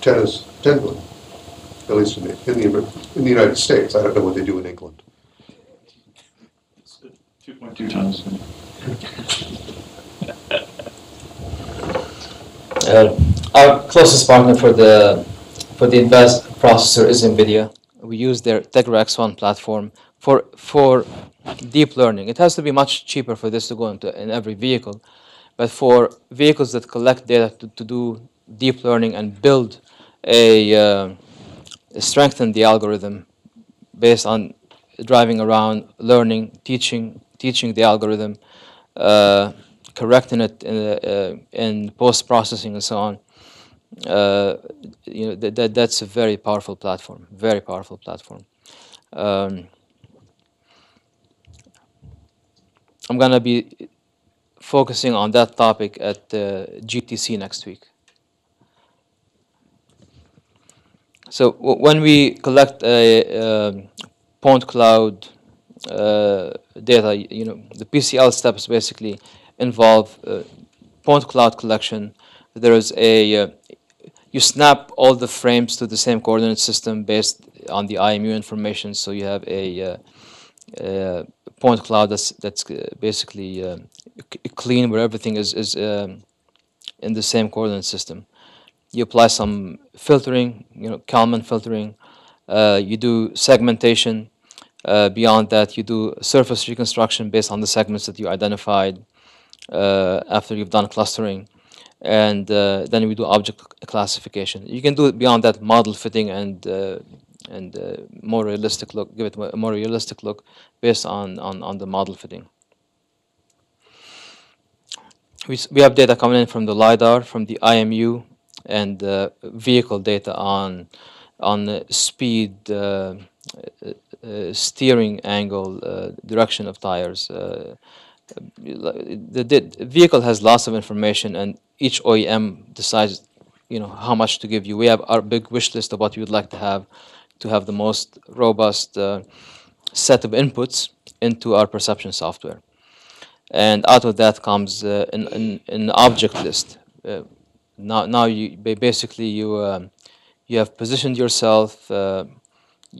ten is ten billion, at least in the, in the, in the United States. I don't know what they do in England. Two point two times. Uh, our closest partner for the for the advanced processor is NVIDIA. We use their Tegra X1 platform for for deep learning. It has to be much cheaper for this to go into in every vehicle, but for vehicles that collect data to, to do deep learning and build a uh, strengthen the algorithm based on driving around, learning, teaching, teaching the algorithm, uh, correcting it in, uh, in post processing and so on. Uh, you know that that's a very powerful platform, very powerful platform. Um, I'm gonna be focusing on that topic at uh, GTC next week. So when we collect a um, point cloud uh, data, you know, the PCL steps basically involve uh, point cloud collection. There is a uh, you snap all the frames to the same coordinate system based on the IMU information. So you have a uh, point cloud that's that's uh, basically uh, clean where everything is is um, in the same coordinate system. You apply some filtering, you know, Kalman filtering. Uh, you do segmentation. Uh, beyond that, you do surface reconstruction based on the segments that you identified uh, after you've done clustering. and uh, then we do object classification. You can do it beyond that model fitting and and uh, more realistic look, give it a more realistic look based on, on, on the model fitting. We, we have data coming in from the LiDAR, from the IMU, and uh, vehicle data on, on speed, uh, uh, uh, steering angle, uh, direction of tires. The, the vehicle has lots of information, and each OEM decides, you know, how much to give you. We have our big wish list of what we would like to have, to have the most robust uh, set of inputs into our perception software. And out of that comes uh, an, an, an object list. Uh, now, now you basically you um, you have positioned yourself. Uh,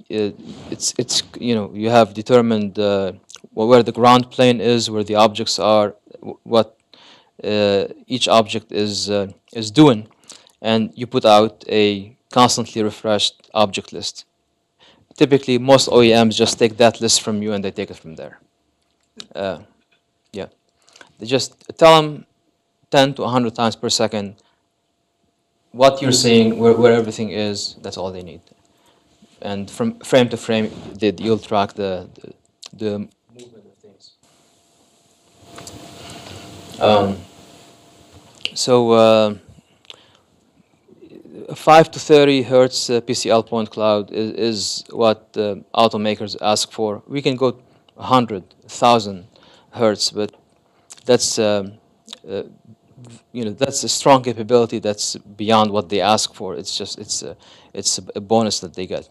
it, it's it's you know you have determined uh, where the ground plane is, where the objects are, what uh, each object is is doing, and you put out a constantly refreshed object list. Typically, most OEMs just take that list from you and they take it from there. Uh, yeah, they just tell them 10 to 100 times per second what you're seeing, where, where everything is. That's all they need. And from frame to frame, they, you'll track the, the, the movement of things. Um, so, uh, 5 to 30 hertz uh, PCL point cloud is, is what uh, automakers ask for. We can go 100, 1000 hertz, but that's um, uh, you know that's a strong capability that's beyond what they ask for. It's just it's a, it's a, a bonus that they get.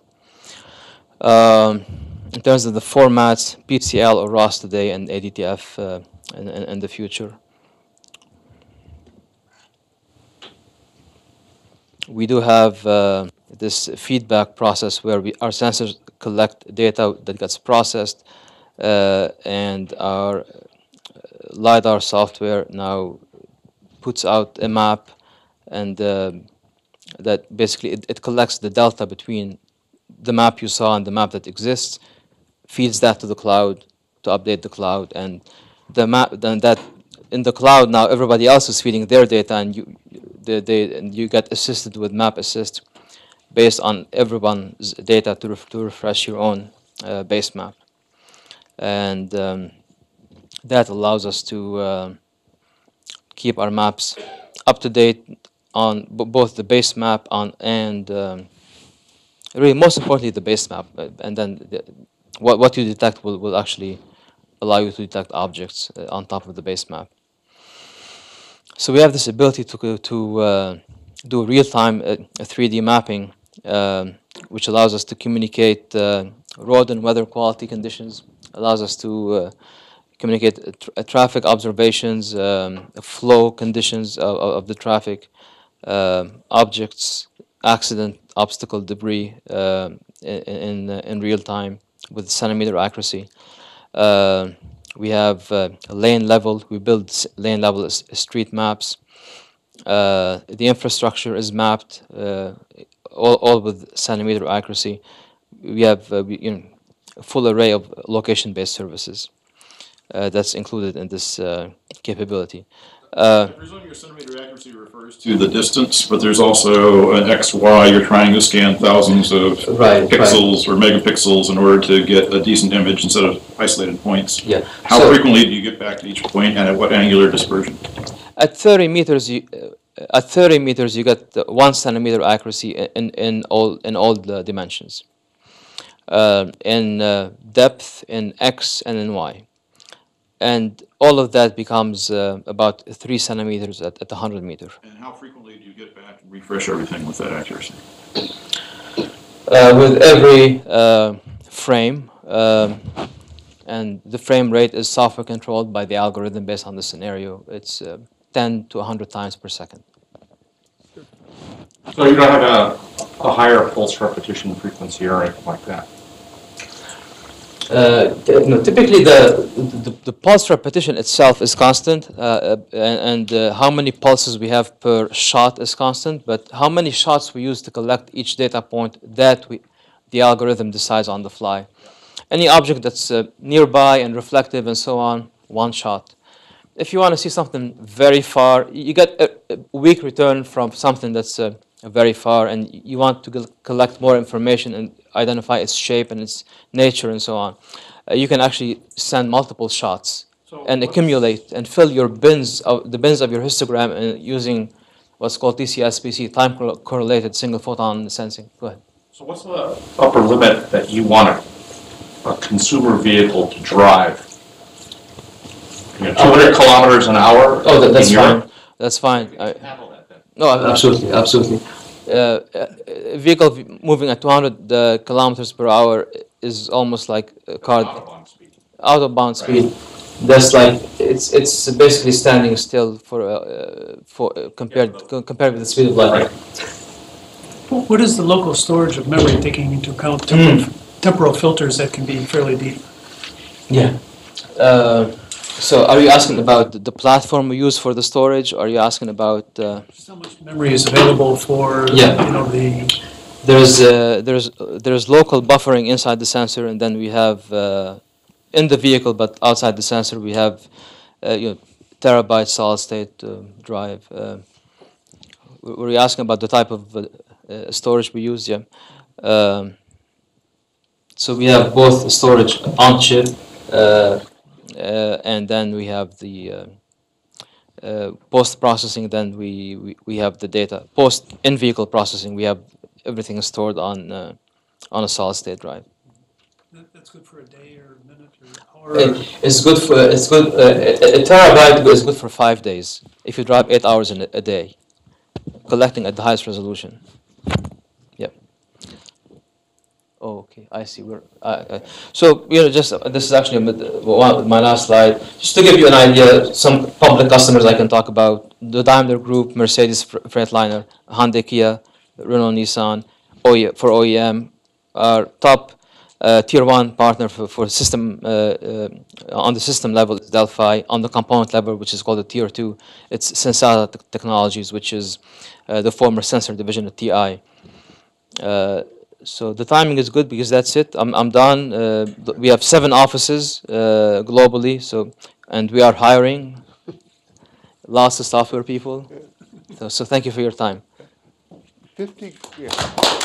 Um, in terms of the formats, PCL or ROS today and ADTF uh, in, in, in the future. We do have uh, this feedback process where we, our sensors collect data that gets processed uh, and our uh, LiDAR software now puts out a map and uh, that basically it, it collects the delta between the map you saw and the map that exists, feeds that to the cloud to update the cloud and the map then that in the cloud now everybody else is feeding their data and you they, they, and you get assisted with map assist based on everyone's data to, ref, to refresh your own uh, base map. And um, that allows us to uh, keep our maps up to date on both the base map on and um, really most importantly the base map uh, and then the, what, what you detect will, will actually allow you to detect objects uh, on top of the base map so we have this ability to to uh, do real-time uh, 3D mapping, um, which allows us to communicate uh, road and weather quality conditions. Allows us to uh, communicate uh, tr- uh, traffic observations, um, flow conditions of, of the traffic, um objects, accident, obstacle, debris um, in in, in real time with centimeter accuracy. Uh, we have uh, lane level. We build lane level street maps. Uh, the infrastructure is mapped uh, all, all with centimeter accuracy. We have uh, we, you know, a full array of location-based services uh, that's included in this capability. Uh, your centimeter accuracy refers to the distance, but there's also an X, Y, you're trying to scan thousands of Right, right. pixels or megapixels in order to get a decent image instead of isolated points. yeah. How So- frequently do you get back to each point and at what angular dispersion? At 30 meters, you, uh, at 30 meters, you get one centimeter accuracy in, in all in all the dimensions. Uh, in uh, depth, in x, and in y, and all of that becomes uh, about three centimeters at, at 100 meter. And how frequently do you get back and refresh everything with that accuracy? Uh, with every uh, frame, um, and the frame rate is software controlled by the algorithm based on the scenario. It's uh, 10 to 100 times per second. So you don't have a, a higher pulse repetition frequency or anything like that? Uh, no, typically the, the the pulse repetition itself is constant, uh, uh, and, and uh, how many pulses we have per shot is constant. But how many shots we use to collect each data point that we, the algorithm decides on the fly. Any object that's uh, nearby and reflective and so on, one shot. if you want to see something very far, you get a, a weak return from something that's uh, very far, and you want to collect more information and identify its shape and its nature and so on. Uh, you can actually send multiple shots and accumulate and fill your bins of the bins of your histogram uh, using what's called TCSPC, time correl- correlated single photon sensing. Go ahead. So what's the upper limit that you want a, a consumer vehicle to drive? You know, 200 kilometers an hour? Oh, that, that's in Europe? fine. That's fine. I, Handle that then. No, absolutely, absolutely. Uh, uh, a vehicle moving at 200 uh, kilometers per hour is almost like a car Autobahn speed. out-of-bound speed. That's like it's it's basically standing still for uh, uh, for uh, compared co- compared with the speed of light. What is the local storage of memory taking into account temporal, temporal filters that can be fairly deep? Yeah. Uh, so, are you asking about the- platform we use for the storage? Or are you asking about? Uh, Just how much memory is available for, Yeah. you know, the, There's uh, there's uh, there's local buffering inside the sensor, and then we have uh, in the vehicle, but outside the sensor, we have uh, you know terabyte solid state uh, drive. Were you asking about the type of storage we use? Yeah. Um, so we have both storage on chip, and then we have the uh, uh, post processing. Then we, we we have the data. Post in vehicle processing, we have everything stored on uh, on a solid state drive. that- that's good for a day or a minute or hour? It's good for it's good. Uh, a, a terabyte is good for five days if you drive eight hours in a, a day, collecting at the highest resolution. Oh, okay, I see. We're uh, uh, so you know just uh, this is actually one, my last slide, just to give you an idea. Some public customers I can talk about: the Daimler Group, Mercedes Fr- Freightliner, Hyundai, Kia, Renault, Nissan, OE, for OEM, our top uh, tier one partner for, for system uh, uh, on the system level is Delphi. On the component level, which is called the tier two, it's Sensata Technologies, which is the former sensor division of TI. Uh, so the timing is good because that's it. I'm, I'm done. Uh, we have seven offices uh, globally, so and we are hiring lots of software people. So, so thank you for your time. Fifty, yeah.